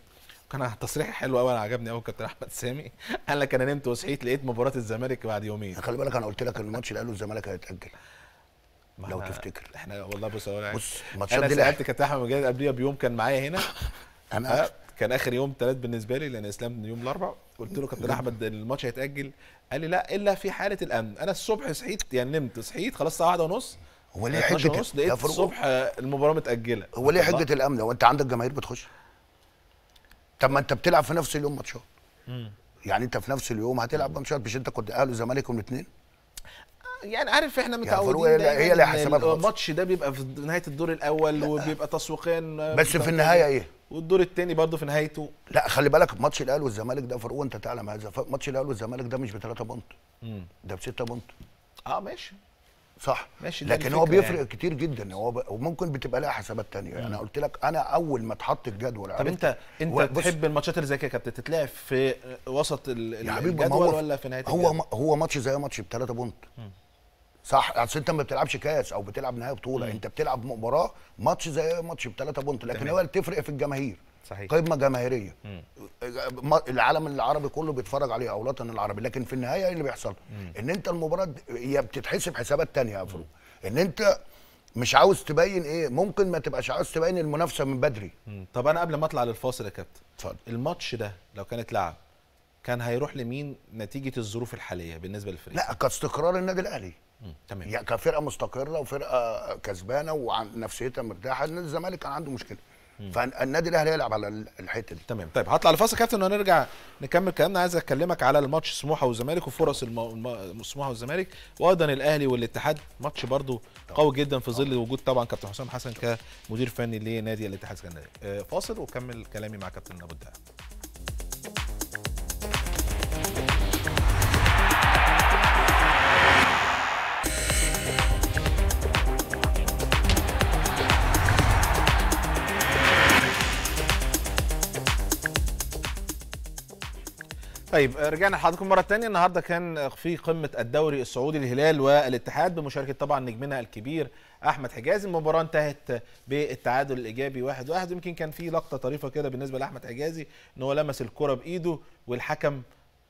كان تصريح حلو قوي أنا عجبني قوي كابتن أحمد سامي. قال لك أنا نمت وصحيت لقيت مباراة الزمالك بعد يومين. خلي بالك أنا قلت لك إن الماتش اللي قاله الزمالك هيتأجل. لو تفتكر. إحنا والله بص بص الماتشات أنا دي سألت. كابتن أحمد مجاهد قبليها بيوم كان معايا هنا. أنا كان آخر يوم ثلاث بالنسبة لي لأن إسلام يوم الأربع. قلت له كابتن أحمد الماتش هيتأجل. قال لي لا إلا في حالة الأمن. أنا الصبح صحيت يعني نمت صحيت خلاص الساعة واحدة ونص. هو ليه 12 حجة ونص لقيت الصبح المباراة متأجلة. هو ليه. حجة الأمن؟ هو انت عندك جماهير بتخش. طب ما أنت بتلعب في نفس اليوم ماتشات. يعني أنت في نفس اليوم هتلعب ماتشات. مش أنت كنت أهلي وزمالك يوم الاثنين يعني عارف إحنا متعودين دايماً هي خاصة. الماتش ده بيبقى في نهاية الدور الأول وبيبقى تسويقيا بس في النهاية إيه؟ والدور الثاني برضه في نهايته. لا خلي بالك ماتش الأهلي والزمالك ده فاروق انت تعلم هذا ماتش الأهلي والزمالك ده مش بثلاثه point. ده بستة point. آه ماشي. صح. ماشي، لكن هو الفكرة بيفرق يعني. كتير جدا. هو ب... وممكن بتبقى لها حسابات تانية. يعني أنا قلت لك أنا أول ما اتحط الجدول طب أنت أنت هو- بص، تحب الماتشات اللي زي كده كابتن؟ تتلعب في وسط ال- الجدول هو ولا في نهاية هو الجدول؟ هو ماتش زي ماتش بثلاثه point. صح؟ أصل أنت ما بتلعبش كاس أو بتلعب نهائي بطولة أنت بتلعب مباراة ماتش زي ماتش بثلاثه point لكن. هو اللي تفرق في الجماهير. صحيح. قمة جماهيرية. ما- العالم العربي كله بيتفرج عليه أو الوطن العربي لكن في النهاية إيه اللي بيحصل؟ إن أنت المباراة هي بتتحسب حسابات تانية يا فاروق إن أنت مش عاوز تبين إيه ممكن ما تبقاش عاوز تبين المنافسة من بدري. مم. طب أنا قبل ما أطلع للفاصل يا كابتن اتفضل. الماتش ده لو كان اتلعب كان هيروح لمين نتيجة الظروف الحالية بالنسبة للفريق؟ لا كاستقرار النادي الأهلي. مم. تمام. يعني كفرقة مستقرة وفرقة كسبانة ونفسيتها مرتاحة النادي الزمالك كان عنده مشكلة. فالنادي الأهلي يلعب على الحتة دي. تمام. طيب هطلع لفاصل كابتن ونرجع نكمل كلامنا. عايز أكلمك على الماتش سموحة والزمالك وفرص الم... الم... سموحة والزمالك وأيضا الأهلي والاتحاد. ماتش برضو قوي جدا في ظل وجود طبعا كابتن حسام حسن كمدير فني لنادي الاتحاد السكندري. آه، فاصل وكمل كلامي مع كابتن ابو الدهب. طيب رجعنا لحضراتكم مرة تانية. النهارده كان في قمة الدوري السعودي الهلال والاتحاد بمشاركة طبعا نجمنا الكبير أحمد حجازي. المباراة انتهت بالتعادل الإيجابي واحد واحد. يمكن كان في لقطة طريفة كده بالنسبة لأحمد حجازي إن هو لمس الكرة بإيده والحكم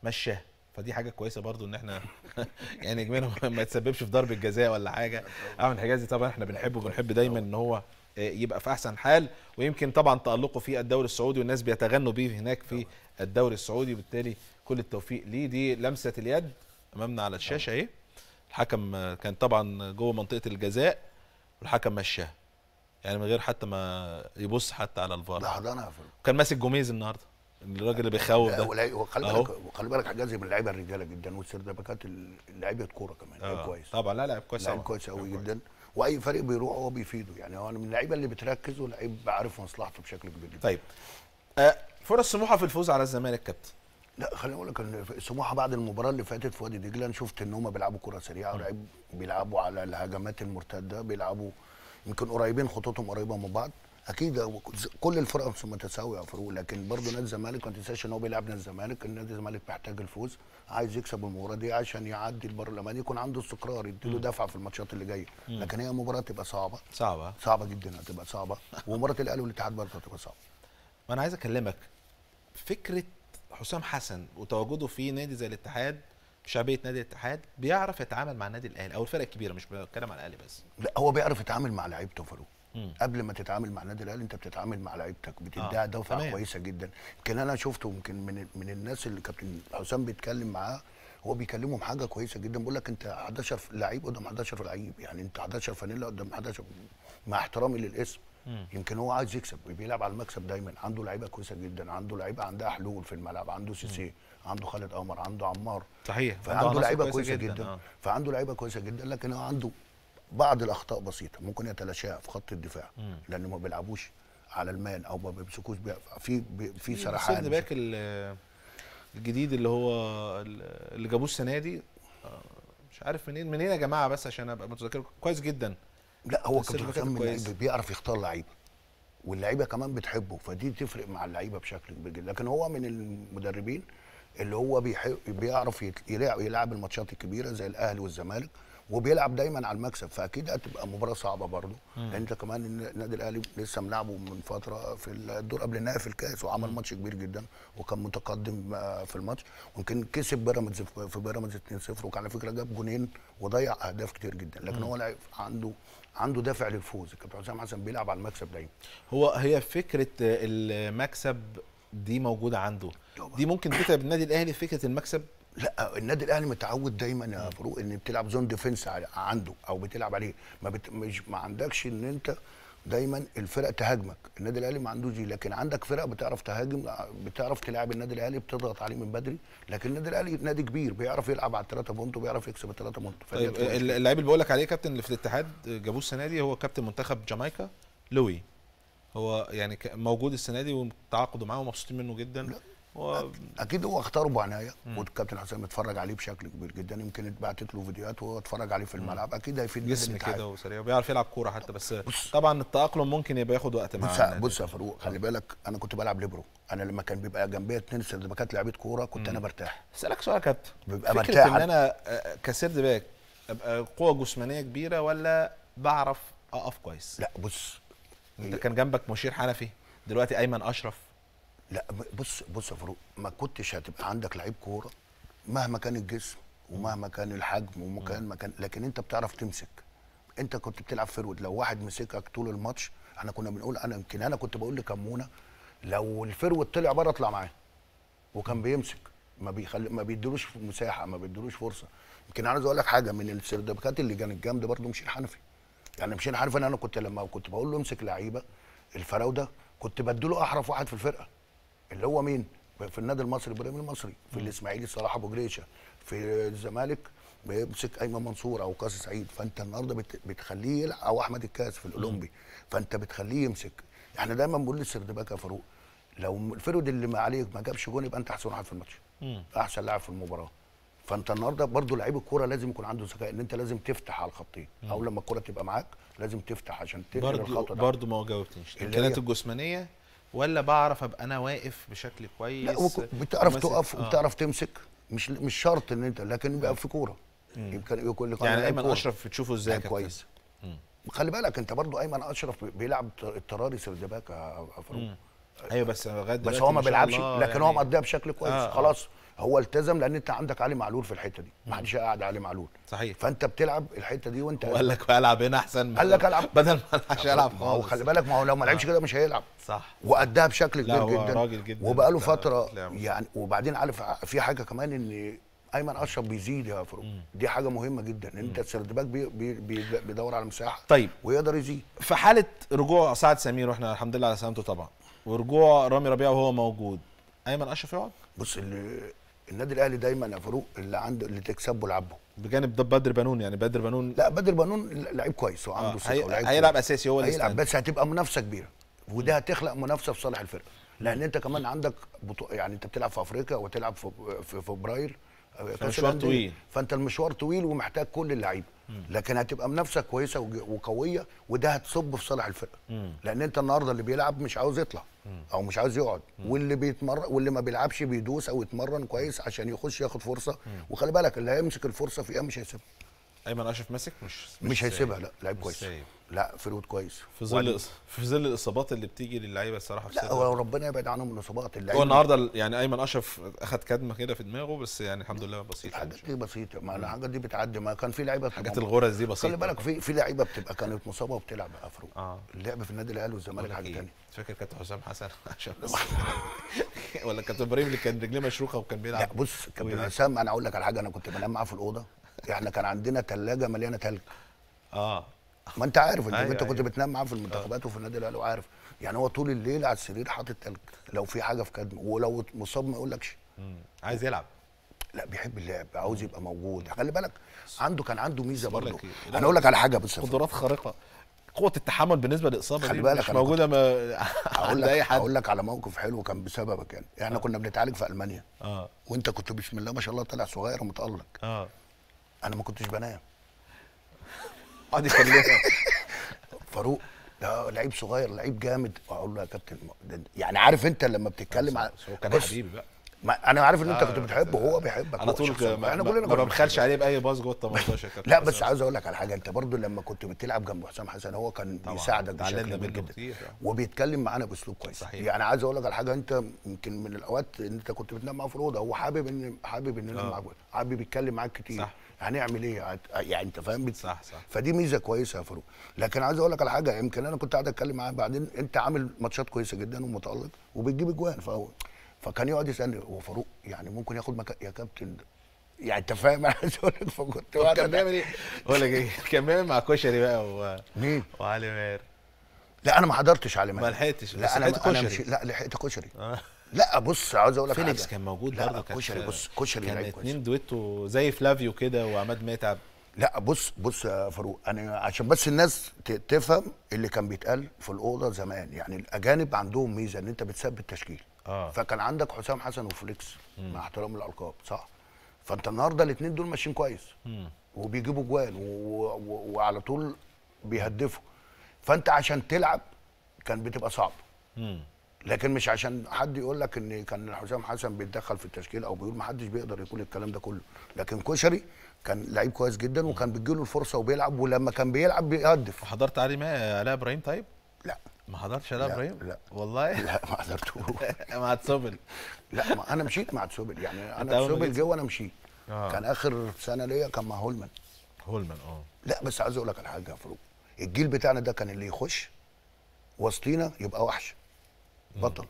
مشاه. فدي حاجة كويسة برضو إن إحنا يعني نجمنا ما يتسببش في ضربة جزاء ولا حاجة. أحمد حجازي طبعا إحنا بنحبه بنحب دايما إن هو يبقى في أحسن حال. ويمكن طبعا تألقه في الدوري السعودي والناس بيتغنوا بيه هناك في الدوري السعودي وبالتالي كل التوفيق ليه. دي لمسة اليد أمامنا على الشاشة أهي. الحكم آه، كان طبعا جوه منطقة الجزاء والحكم مشاه. يعني من غير حتى ما يبص حتى على ده الفار يا فندم كان ماسك جوميز النهارده. الراجل اللي بيخوف ده. وخلي. بالك وخلي بالك حجازي من اللعيبة الرجالة جدا والسردباكات ال- لعيبة كورة كمان لعيب آه، كويس. طبعا. لا لا كويس لعيب. كويس قوي جدا. وأي فريق بيروح هو بيفيده. يعني هو من اللعيبة اللي بتركز ولعيب عارف مصلحته بشكل كبير جدا. طيب. آه، فرص سموحة في الفوز على الزمالك كابتن. لا خليني أقول لك إن سموحة بعد المباراة اللي فاتت في وادي دجله أنا شفت إن هم بيلعبوا كرة سريعة ولعيب بيلعبوا على الهجمات المرتدة بيلعبوا يمكن قريبين خطوطهم قريبة من بعض. أكيد كل الفرق متساويه يا فاروق لكن برضه نادي الزمالك ما تنساش إن هو بيلعب نادي الزمالك النادي الزمالك محتاج الفوز عايز يكسب المباراة دي عشان يعدي البرلمان يكون عنده استقرار يديله دفعة في الماتشات اللي جاية. لكن هي مباراة تبقى صعبة. صعبة. صعبة جدا هتبقى صعبة. ومباراة الأهلي والاتحاد برضه هتبقى صعبة. ما أنا عايز أكلمك فكرة حسام حسن وتواجده في نادي زي الاتحاد شعبية نادي الاتحاد بيعرف يتعامل مع النادي الأهلي أو الفرق الكبيرة مش بتكلم على الأهلي بس. لا هو بيعرف يتعامل مع لعيبته فاروق. قبل ما تتعامل مع النادي الأهلي أنت بتتعامل مع لعيبتك بتديها آه، دفعة تمام. كويسة جدا. يمكن أنا شفته يمكن من من الناس اللي كابتن حسام بيتكلم معاه هو بيكلمهم حاجة كويسة جدا. بيقول لك أنت 11 لعيب قدام 11 لعيب يعني أنت 11 فانيلا قدام 11 مع احترامي للاسم. يمكن هو عايز يكسب بيلعب على المكسب دايما. عنده لعيبة كويسة جدا عنده لعيبة عندها حلول في الملعب عنده سيسي عنده خالد قمر عنده عمار. صحيح. فعنده لعيبة كويسة جدا, آه. فعنده لعيبة كويسة جدا لكن هو عنده بعض الأخطاء بسيطة. ممكن يتلاشاها في خط الدفاع لأنه ما بيلعبوش على ال man أو ما بيمسكوش بي- في بي- في سرحان third back ال- الجديد اللي هو اللي جابوه السنة دي آه، مش عارف منين منين يا جماعة بس عشان أبقى متذكر كويس جدا. لا هو كابتن حسام بيعرف يختار لعيبة واللعيبة كمان بتحبه فدي تفرق مع اللعيبة بشكل كبير جدا. لكن هو من المدربين اللي هو بيعرف يلعب يلعب الماتشات الكبيرة زي الأهلي والزمالك وبيلعب دايما على المكسب فأكيد هتبقى مباراة صعبة برضه. لأن أنت كمان النادي الأهلي لسه ملعبه من فترة في الدور قبل النهائي في الكاس وعمل ماتش كبير جدا وكان متقدم آه، في الماتش ويمكن كسب بيراميدز في بيراميدز 2-0 وكان على فكرة جاب جونين وضيع أهداف كتير جدا. لكن هو عنده عنده دافع للفوز. كابتن حسام حسن بيلعب على المكسب دايما. هو هي فكرة المكسب دي موجودة عنده. دي ممكن تتعب النادي الأهلي فكرة المكسب؟ لا النادي الأهلي متعود دايما يا فاروق إن بتلعب zone defense عنده أو بتلعب عليه. ما بت... مش ما عندكش إن أنت دايما الفرق تهاجمك. النادي الأهلي ما عندوش دي. لكن عندك فرق بتعرف تهاجم بتعرف تلعب النادي الأهلي بتضغط عليه من بدري. لكن النادي الأهلي نادي كبير بيعرف يلعب على الثلاثه point وبيعرف يكسب الثلاثه point. طيب. اللعيب اللي بقول لك عليه كابتن اللي في الاتحاد جابوه السنة دي هو كابتن منتخب جامايكا لوي. هو يعني موجود السنة دي وتعاقدوا معاه ومبسوطين منه جدا. لا. هو أكيد هو اختاره بعنايه والكابتن حسام اتفرج عليه بشكل كبير جدا يمكن اتبعتت له فيديوهات وهو اتفرج عليه في الملعب أكيد هيفيد جسم. كده وسريع وبيعرف يلعب كورة حتى بس بص. طبعا التأقلم ممكن يبقى ياخد وقت مع بص. بص يا فاروق خلي بالك أنا كنت بلعب ليبرو أنا لما كان بيبقى جنبيا اتنين سيرفيكات لعيبة كورة كنت أنا برتاح. أسألك سؤال يا كابتن فكرة مرتاح إن أنا آه، ك third back أبقى قوة جسمانية كبيرة ولا بعرف أقف كويس؟ لا بص. انت كان جنبك مشير حنفي دلوقتي أيمن أشرف لا بص بص يا فاروق ما كنتش هتبقى عندك لعيب كورة مهما كان الجسم ومهما كان الحجم ومهما كان لكن انت بتعرف تمسك. انت كنت بتلعب forward لو واحد مسكك طول الماتش إحنا كنا بنقول أنا يمكن أنا كنت بقول لكمونة لو الفيرود طلع بره اطلع معاه. وكان بيمسك ما بيخلي ما بيديلوش مساحة ما بيديلوش فرصة. يمكن عايز أقول لك حاجة من السردبكات اللي كانت جامدة برده مشير حنفي. يعني مشير حنفي أنا كنت لما كنت بقول له امسك لعيبة الفراودة كنت بديله أحرف واحد في الفرقة. اللي هو مين؟ في النادي المصري إبراهيم المصري في الإسماعيلي صلاح أبو جريشة في الزمالك بيمسك أيمن منصور أو قاسي سعيد. فأنت النهارده بت- بتخليه يلعب أو أحمد الكاس في الأولمبي. فأنت بتخليه يمسك. إحنا دايما بنقول للسردباك يا فاروق لو الفرود اللي ما عليك ما جابش جون يبقى أنت أحسن واحد في الماتش. أحسن لاعب في المباراة. فأنت النهارده برضو لعيب الكورة لازم يكون عنده ذكاء إن أنت لازم تفتح على الخطين. أو لما الكورة تبقى معاك لازم تفتح عشان تقفل الخط ده. برضو ما جاوبتنيش الإمكانيات الجسمانية؟ ولا بعرف أبقى أنا واقف بشكل كويس لا وك- بتعرف تقف آه. وبتعرف تمسك. مش مش شرط إن أنت لكن يبقى في كورة. يمكن يكون لك يعني أيمن. أشرف بتشوفه إزاي؟ كويس. خلي بالك أنت برضو أيمن أشرف بيلعب التراري سردباك يا فاروق. أيوه بس لغاية بس هو ما بيلعبش لكن هو يعني مقضيها بشكل كويس. آه، آه. خلاص. هو التزم لأن أنت عندك علي معلول في الحتة دي. ما حدش قاعد علي معلول. صحيح. فأنت بتلعب الحتة دي وأنت وقال لك العب هنا أحسن قال لك ألعب. بدل ما العبش العب ما هو خالص. خلي بالك ما هو لو ما لعبش كده مش هيلعب. صح. واداها بشكل كبير جدا. راجل جدا. وبقاله فترة. يعني وبعدين عارف في حاجة كمان إن أيمن أشرف بيزيد يا فاروق دي حاجة مهمة جدا. إن أنت ال third back بي بي بي بيدور على مساحة طيب. ويقدر يزيد. في حالة رجوع سعد سمير وإحنا الحمد لله على سلامته طبعا. ورجوع رامي ربيعة وهو موجود أيمن أشرف يقعد؟ بص اللي النادي الأهلي دايما يا فاروق اللي عنده اللي تكسبه لعبه بجانب ده بدر بنون يعني بدر بنون لا بدر بنون لعيب كويس آه، وعنده ثقة هي- هيلعب. أساسي هو اللي هيلعب. بس هتبقى منافسة كبيرة وده هتخلق منافسة في صالح الفرقة لأن أنت كمان عندك بطو... يعني أنت بتلعب في أفريقيا وتلعب في في فبراير آه، مشوار. طويل. فأنت المشوار طويل ومحتاج كل اللعيبة لكن هتبقى منافسه كويسة وقوية وده هتصب في صالح الفرقة. لأن أنت النهارده اللي بيلعب مش عاوز يطلع أو مش عاوز يقعد. واللي بيتمرن واللي ما بيلعبش بيدوس أو يتمرن كويس عشان يخش ياخد فرصة. وخلي بالك اللي هيمسك الفرصة في إيه مش هيسيبها. أيمن أشرف ماسك مش مش سايب. هيسيبها لا لعيب مش كويس. سايب. لا forward كويس. في ظل في ظل الإصابات اللي بتيجي للعيبة الصراحة في لا هو ربنا يبعد عنهم الاصابات اللعيب هو النهارده ال- يعني أيمن أشرف أخد كدمة كده في دماغه بس يعني الحمد لله بسيط الحاجات دي بسيطة. ما الحاجات دي بتعدي. ما كان في لعيبة حاجات الغرز دي بسيطة. خلي بالك في في لعيبة بتبقى كانت مصابة وبتلعب فروق. آه. اللعب في النادي الأهلي والزمالك حاجة إيه، ثانية فاكر كابتن حسام حسن؟ عشان ولا كابتن إبراهيم اللي كان رجليه مشروخة وكان بيلعب. لا بص كابتن؟ حسام أنا أقول لك على حاجة. أنا كنت بنام معاه في الأوضة. إحنا كان عندنا ثلاجه مليانة ثلج آه. ما أنت عارف أنت أيوة، انت كنت أيوة. بتنام معاه في المنتخبات وفي النادي الأهلي وعارف. يعني هو طول الليل على السرير حاطط ثلج لو في حاجة في كدمه ولو مصاب ما يقولكش. عايز يلعب. لا بيحب اللعب عاوز يبقى موجود. خلي بالك عنده كان عنده ميزة برضه. إيه، أنا أقول لك على حاجة بس قدرات خارقة. قوة التحمل بالنسبة للإصابة خلي بالك مش موجودة ما أقول لك أقول لك على موقف حلو كان بسببك يعني. إحنا كنا بنتعالج في ألمانيا. آه. وأنت كنت بسم الله ما شاء الله طالع صغير ومتألق. آه. أنا ما كنتش بنام. قعد يكلمها فاروق ده لعيب صغير لعيب جامد. أقول له يا كابتن يعني عارف أنت لما بتتكلم هو كان حبيبي بقى. ما أنا عارف إن أنت كنت بتحبه وهو بيحبك. هو طول ما, كلنا ما ببخلش. عليه بأي باص جوه ال 18 يا كابتن. لا بس. عاوز أقول لك على حاجة. أنت برضو لما كنت بتلعب جنب حسام حسن هو كان طبعاً، بيساعدك بشكل كبير جدا. وبيتكلم معانا بأسلوب كويس. صحيح. يعني عايز أقول لك على حاجة أنت يمكن من الأوقات إن أنت كنت بتنام معاه في الأوضة هو حابب ان حابب إن ينام آه. معاك حابب يتكلم معاك كتير. صح. هنعمل إيه؟ يعني أنت فاهم؟ صح صح فدي ميزة كويسة يا فاروق. لكن عايز أقول لك على حاجة يمكن أنا كنت قاعد أتكلم معاه بعدين أنت عامل ماتشات كويسة جدا ومتألق وبتجيب أجوان. فهو فكان يقعد يسألني هو فاروق يعني ممكن ياخد مكان يا كابتن يعني أنت فاهم؟ أنا عايز أقول لك فكنت كان بيعمل إيه؟ بقول لك إيه كان بيعمل مع كشري بقى و... مين؟ وعلي ماهر. لا أنا ما حضرتش على ما لحقتش، لا أنا لحقت كشري. مش لا لحقت كشري. آه. لا بص عاوز أقول لك فيليكس. كان موجود برضه كانت- كشري بص كشري كان اتنين دويتو زي فلافيو كده وعماد متعب. لا بص بص يا فاروق أنا عشان بس الناس تفهم اللي كان بيتقال في الأوضة زمان. يعني الأجانب عندهم ميزة إن أنت بتثبت تشكيل. آه. فكان عندك حسام حسن وفليكس مع احترام الالقاب صح؟ فأنت النهارده الاثنين دول ماشيين كويس. مم. وبيجيبوا جوان و... و... وعلى طول بيهدفوا. فأنت عشان تلعب كان بتبقى صعب. مم. لكن مش عشان حد يقول لك إن كان حسام حسن بيتدخل في التشكيل أو بيقول ما حدش بيقدر يقول الكلام ده كله. لكن كشري كان لعيب كويس جدا وكان بتجيله الفرصة وبيلعب ولما كان بيلعب بيهدف. حضرت علي ما علاء إبراهيم طيب؟ لا. ما حضرتش علاء لا، إبراهيم؟ لا. والله. لا ما قدرتوش مع تسوبل. لا ما أنا مشيت مع تسوبل. يعني أنا تسوبل جه وأنا مشيت. آه. كان آخر سنة ليا كان مع هولمان. هولمان آه. لا بس عايز أقول لك على حاجة يا فاروق. الجيل بتاعنا ده كان اللي يخش وسطينا يبقى وحش. بطل.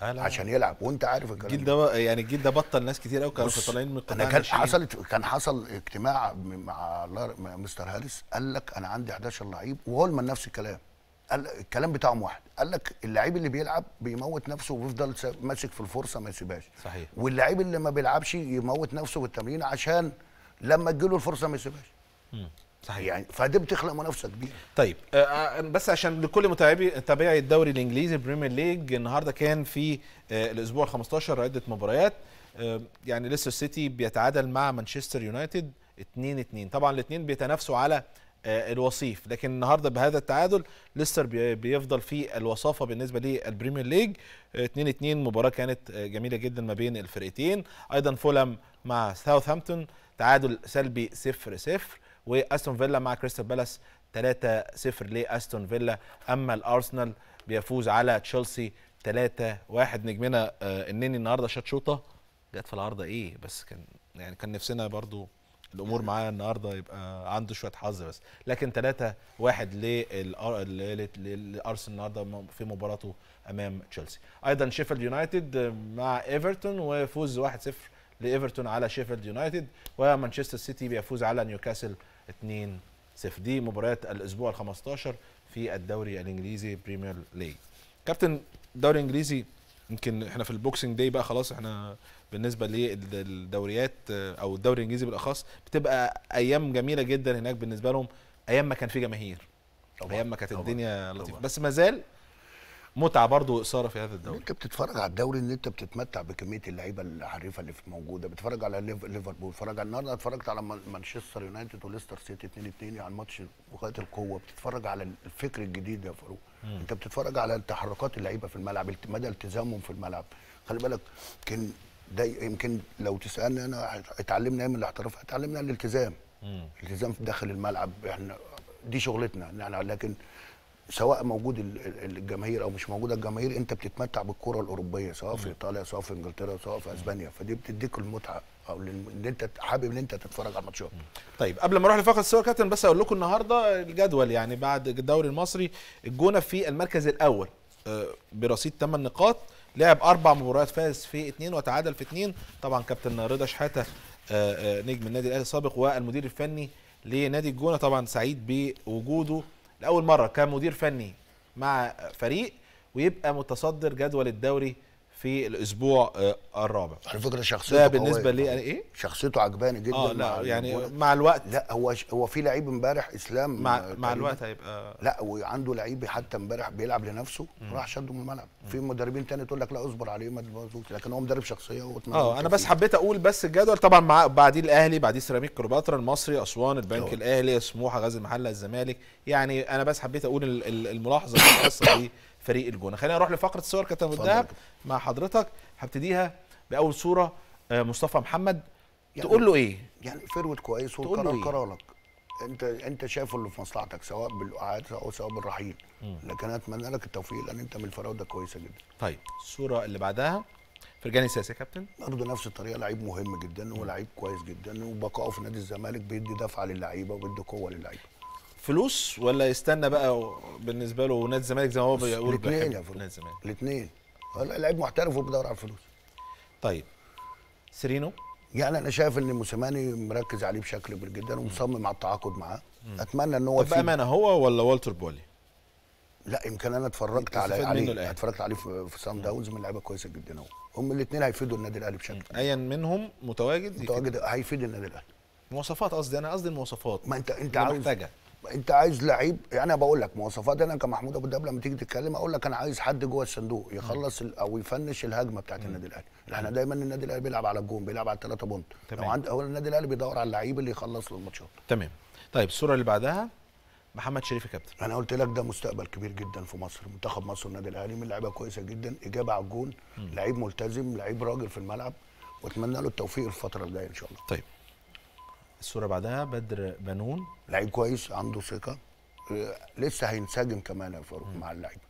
لا. عشان يلعب وانت عارف الكلام الجيل ده. يعني الجيل ده بطل ناس كتير قوي كانوا طالعين من أنا القطاع كان. حصلت كان حصل اجتماع مع مستر هاريس قال لك أنا عندي 11 لعيب وهولمان نفس الكلام. قال الكلام بتاعهم واحد. قال لك اللعيب اللي بيلعب بيموت نفسه وبيفضل ماسك في الفرصة ما يسيبهاش. صحيح. واللعيب اللي ما بيلعبش يموت نفسه بالتمرين عشان لما تجيله الفرصة ما يسيبهاش. صحيح. يعني فدي بتخلق منافسة كبيرة. طيب آه، آه، بس عشان لكل متابعي متابعي الدوري الإنجليزي البريمير ليج النهارده كان في آه، الأسبوع ال 15 عده مباريات. آه، يعني ليستر سيتي بيتعادل مع مانشستر يونايتد 2 2 طبعا الاثنين بيتنافسوا على الوصيف. لكن النهارده بهذا التعادل ليستر بي- بيفضل في الوصافة بالنسبة للبريمير ليج 2 2 مباراة كانت جميلة جدا ما بين الفرقتين. أيضا فولهام مع ساوثهامبتون تعادل سلبي 0 0 وأستون فيلا مع كريستال بالاس 3 0 لأستون فيلا. أما الأرسنال بيفوز على تشيلسي 3 1 نجمنا آه، النني النهارده شاط شوطة. جت في العارضة إيه؟ بس كان يعني كان نفسنا برضو الأمور معاه النهارده يبقى عنده شوية حظ بس. لكن 3 1 للأرسنال النهارده في مباراته أمام تشيلسي. أيضا شيفيلد يونايتد مع إيفرتون وفوز 1 0 لإيفرتون على شيفيلد يونايتد. ومانشستر سيتي بيفوز على نيوكاسل 2 0 دي مباريات الأسبوع ال 15 في الدوري الإنجليزي بريمير ليج كابتن الدوري الإنجليزي يمكن إحنا في ال Boxing Day بقى خلاص إحنا بالنسبة للدوريات أو الدوري الإنجليزي بالأخص بتبقى أيام جميلة جدا هناك بالنسبة لهم أيام ما كان في جماهير أيام ما كانت الدنيا لطيفة. بس ما زال متعة برضو واثاره في هذا الدوري. أنت بتتفرج على الدوري إن أنت بتتمتع بكمية اللعيبة الحريفة اللي في موجودة. بتتفرج على ليف- ليفربول. بتتفرج على النهارده اتفرجت على مان- مانشستر يونايتد وليستر سيتي 2 2 يعني ماتش غايه القوة. بتتفرج على الفكر الجديد يا فاروق. أنت بتتفرج على تحركات اللعيبة في الملعب مدى التزامهم في الملعب. خلي بالك يمكن ده يمكن لو تسألني أنا اتعلمنا إيه من الاحتراف اتعلمنا الالتزام. الالتزام في داخل الملعب. إحنا دي شغلتنا. يعني لكن سواء موجود ال- ال- الجماهير أو مش موجوده الجماهير أنت بتتمتع بالكرة الأوروبية سواء في إيطاليا سواء في إنجلترا سواء في إسبانيا. فدي بتديك المتعة أو ان أنت حابب إن أنت تتفرج على الماتشات. طيب قبل ما أروح لفقره الصور كابتن بس أقول لكم النهارده الجدول يعني بعد الدوري المصري الجونة في المركز الأول آه، برصيد 8 نقاط لعب أربع مباريات فاز في اثنين وتعادل في اثنين طبعا كابتن رضا شحاتة آه، آه، نجم النادي الأهلي السابق والمدير الفني لنادي الجونة. طبعا سعيد بوجوده. لأول مرة كمدير فني مع فريق ويبقى متصدر جدول الدوري في الأسبوع آه، الرابع على فكرة شخصيته ده. بالنسبة لي يعني إيه شخصيته عجباني جدا آه مع لا يعني. مع الوقت لا هو هو في لعيب امبارح إسلام مع مع. الوقت هيبقى لا وعنده لعيب حتى امبارح بيلعب لنفسه راح شده من الملعب في مدربين تاني تقول لك لا اصبر عليه ما لكن هو مدرب شخصية آه أنا بس. حبيت أقول بس الجدول طبعا مع بعديه الأهلي بعديه سيراميك كليوباترا المصري أسوان البنك. الأهلي سموحة غزل المحله الزمالك يعني أنا بس حبيت أقول ال- ال- الملاحظة الخاصه بفريق الجونه خلينا نروح لفقرة الصور كابتن. الدهب مع حضرتك. هبتديها بأول صورة آه، مصطفى محمد. يعني- تقول له إيه؟ يعني فرود كويس والقرار إيه؟ قرارك أنت أنت شايف اللي في مصلحتك سواء بالقعاد أو سواء بالرحيل. لكن أتمنى لك التوفيق لأن أنت من الفراوده كويسه جدا. طيب الصورة اللي بعدها. فرجاني ساسي يا كابتن. برضه نفس الطريقة لعيب مهم جدا ولعيب كويس جدا وبقائه في نادي الزمالك بيدي دفعة للعيبة وبيدي قوة للعيبة. فلوس ولا يستنى بقى بالنسبة له نادي الزمالك زي ما هو بيقول الاثنين يا نادي الزمالك؟ الاثنين. لعيب محترف وبيدور على الفلوس طيب. سيرينو؟ يعني أنا شايف ان موسيماني مركز عليه بشكل كبير جدا ومصمم على التعاقد معاه. أتمنى إن هو طب بامانه هو ولا والتر بولي لا يمكن أنا اتفرجت على عليه. اتفرجت عليه في, سان داونز من لعيبة كويسة جدا أهو. هم الاثنين هيفيدوا النادي الأهلي بشكل. ايا منهم متواجد؟ متواجد هيفيد النادي الأهلي. مواصفات قصدي أنا قصدي المواصفات. ما انت أنت عاوز محتاجها انت عايز لعيب يعني أنا بقول لك مواصفات أنا كمحمود أبو الدهب لما تيجي تتكلم أقول لك أنا عايز حد جوه الصندوق يخلص أو يفنش الهجمة بتاعت النادي الأهلي. إحنا دايما النادي الأهلي بيلعب على الجون بيلعب على الثلاثه بونت. تمام. لو عند أول النادي الأهلي بيدور على اللعيب اللي يخلص له الماتشات. تمام. طيب الصورة اللي بعدها محمد شريف يا كابتن. أنا قلت لك ده مستقبل كبير جدا في مصر. منتخب مصر والنادي الأهلي من لعيبة كويسة جدا إجابة على الجون لعيب ملتزم لعيب راجل في الملعب وأتمنى له التوفيق الفترة الجاية إن شاء الله. طيب. الصورة بعدها بدر بنون. لعيب كويس عنده ثقة. آه، لسه هينسجم كمان يا فاروق مع اللعيبة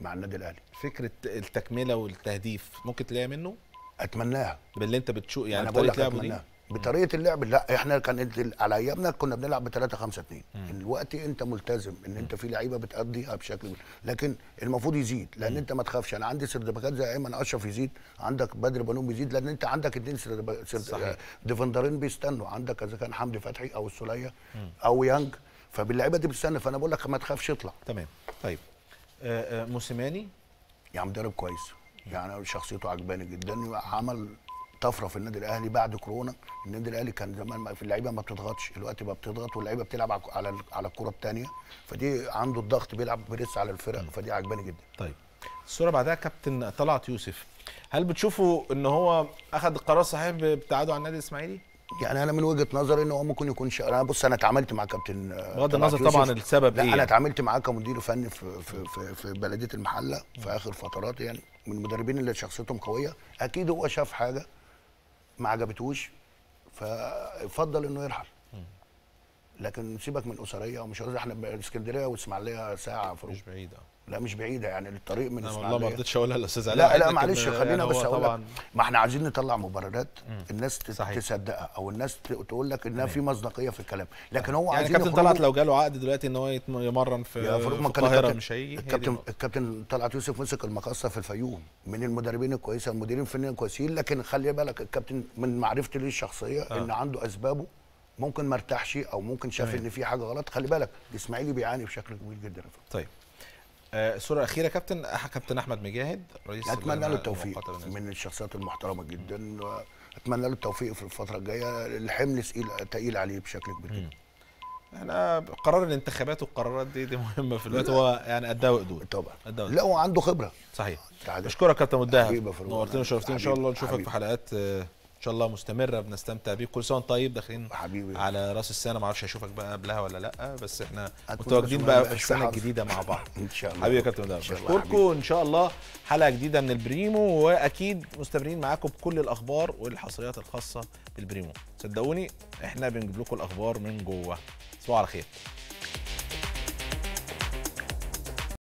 مع النادي الأهلي. فكرة التكملة والتهديف ممكن تلاقيها منه؟ أتمناها. باللي أنت بتشوف يعني أنا بقول لك أتمناها. بطريقة اللعب لا إحنا كانت ال- على أيامنا كنا بنلعب ب 3 5 2 دلوقتي انت ملتزم ان انت في لعيبة بتأديها بشكل لكن المفروض يزيد لأن انت ما تخافش. أنا عندي سردباكات زي أيمن أشرف يزيد عندك بدر بنون بيزيد لأن انت عندك اثنين. صحيح. defender ين بيستنوا. عندك إذا كان حمدي فتحي أو السولية أو يانج فباللعيبة دي بتستنى. فأنا بقول لك ما تخافش اطلع. تمام. طيب. آه، آه، موسيماني؟ يعني مدرب كويس. يعني شخصيته عجباني جدا عمل طفرة في النادي الأهلي بعد كورونا. النادي الأهلي كان زمان ما- في اللعيبة ما بتضغطش دلوقتي بقى بتضغط واللعيبة بتلعب على على الكرة الثانية فدي عنده الضغط بيلعب press على الفرق فدي عجباني جدا. طيب. الصورة بعدها كابتن طلعت يوسف. هل بتشوفوا إن هو اخذ القرار الصحيح بابتعاده عن النادي الإسماعيلي؟ يعني أنا من وجهة نظري إن هو ممكن يكون شا... أنا بص أنا اتعاملت مع كابتن آه، بغض النظر. طبعا السبب لا إيه أنا يعني. اتعاملت معاه كمدير فني في في في, في بلدية المحلة في آخر فترات يعني من المدربين اللي شخصيتهم قوية. أكيد هو شاف حاجة ما عجبتهوش ففضل إنه يرحل. لكن سيبك من أسرية ومش إحنا اسكندرية والاسماعيليه ساعة فروق مش بعيد آه. لا مش بعيدة يعني الطريق من أنا والله ما رضيتش أقولها للأستاذ علاء لا لا معلش يعني خلينا بس هو أقول ما إحنا عايزين نطلع مبررات الناس صحيح. تصدقها أو الناس تقول لك إنها في مصداقية في الكلام لكن هو يعني عايزين كابتن يخرجوا- طلعت لو جاله عقد دلوقتي إن هو يمرن في, القاهرة الكابتن- مش هيجي الكابتن. الكابتن طلعت يوسف مسك المقصة في الفيوم من المدربين الكويسة المديرين الفنيين كويسين لكن خلي بالك الكابتن من معرفتي ليه الشخصية آه. إن عنده أسبابه ممكن ما ارتاحش أو ممكن شاف. إن في حاجة غلط خلي بالك الإسماعيلي بيعاني بشكل كبير جدا. طيب الصورة الأخيرة كابتن كابتن أحمد مجاهد رئيس أتمنى اللجنة له التوفيق من الشخصيات المحترمة جدا اتمنى له التوفيق في الفترة الجاية الحمل ثقيل تقيل عليه بشكل كبير جدا إحنا قرار الانتخابات والقرارات دي دي مهمة في الوقت هو يعني قدها وقدود طبعا قدها. لا هو عنده خبرة صحيح تعال. بشكرك كابتن مدهب. نورتنا وشرفتنا إن شاء الله. نشوفك في. حلقات آه، إن شاء الله مستمرة بنستمتع بيك. كل سنة وأنت طيب داخلين حبيبي. على رأس السنة. ما أعرفش هشوفك بقى قبلها ولا لأ بس إحنا متواجدين بقى في السنة. الجديده مع بعض. إن شاء الله. حبيبي يا كابتن الله بشكركم إن شاء الله حلقة جديدة من البريمو وأكيد مستمرين معاكم بكل الأخبار والحصريات الخاصة بالبريمو. صدقوني إحنا بنجيب لكم الأخبار من جوه. تصبحوا على خير.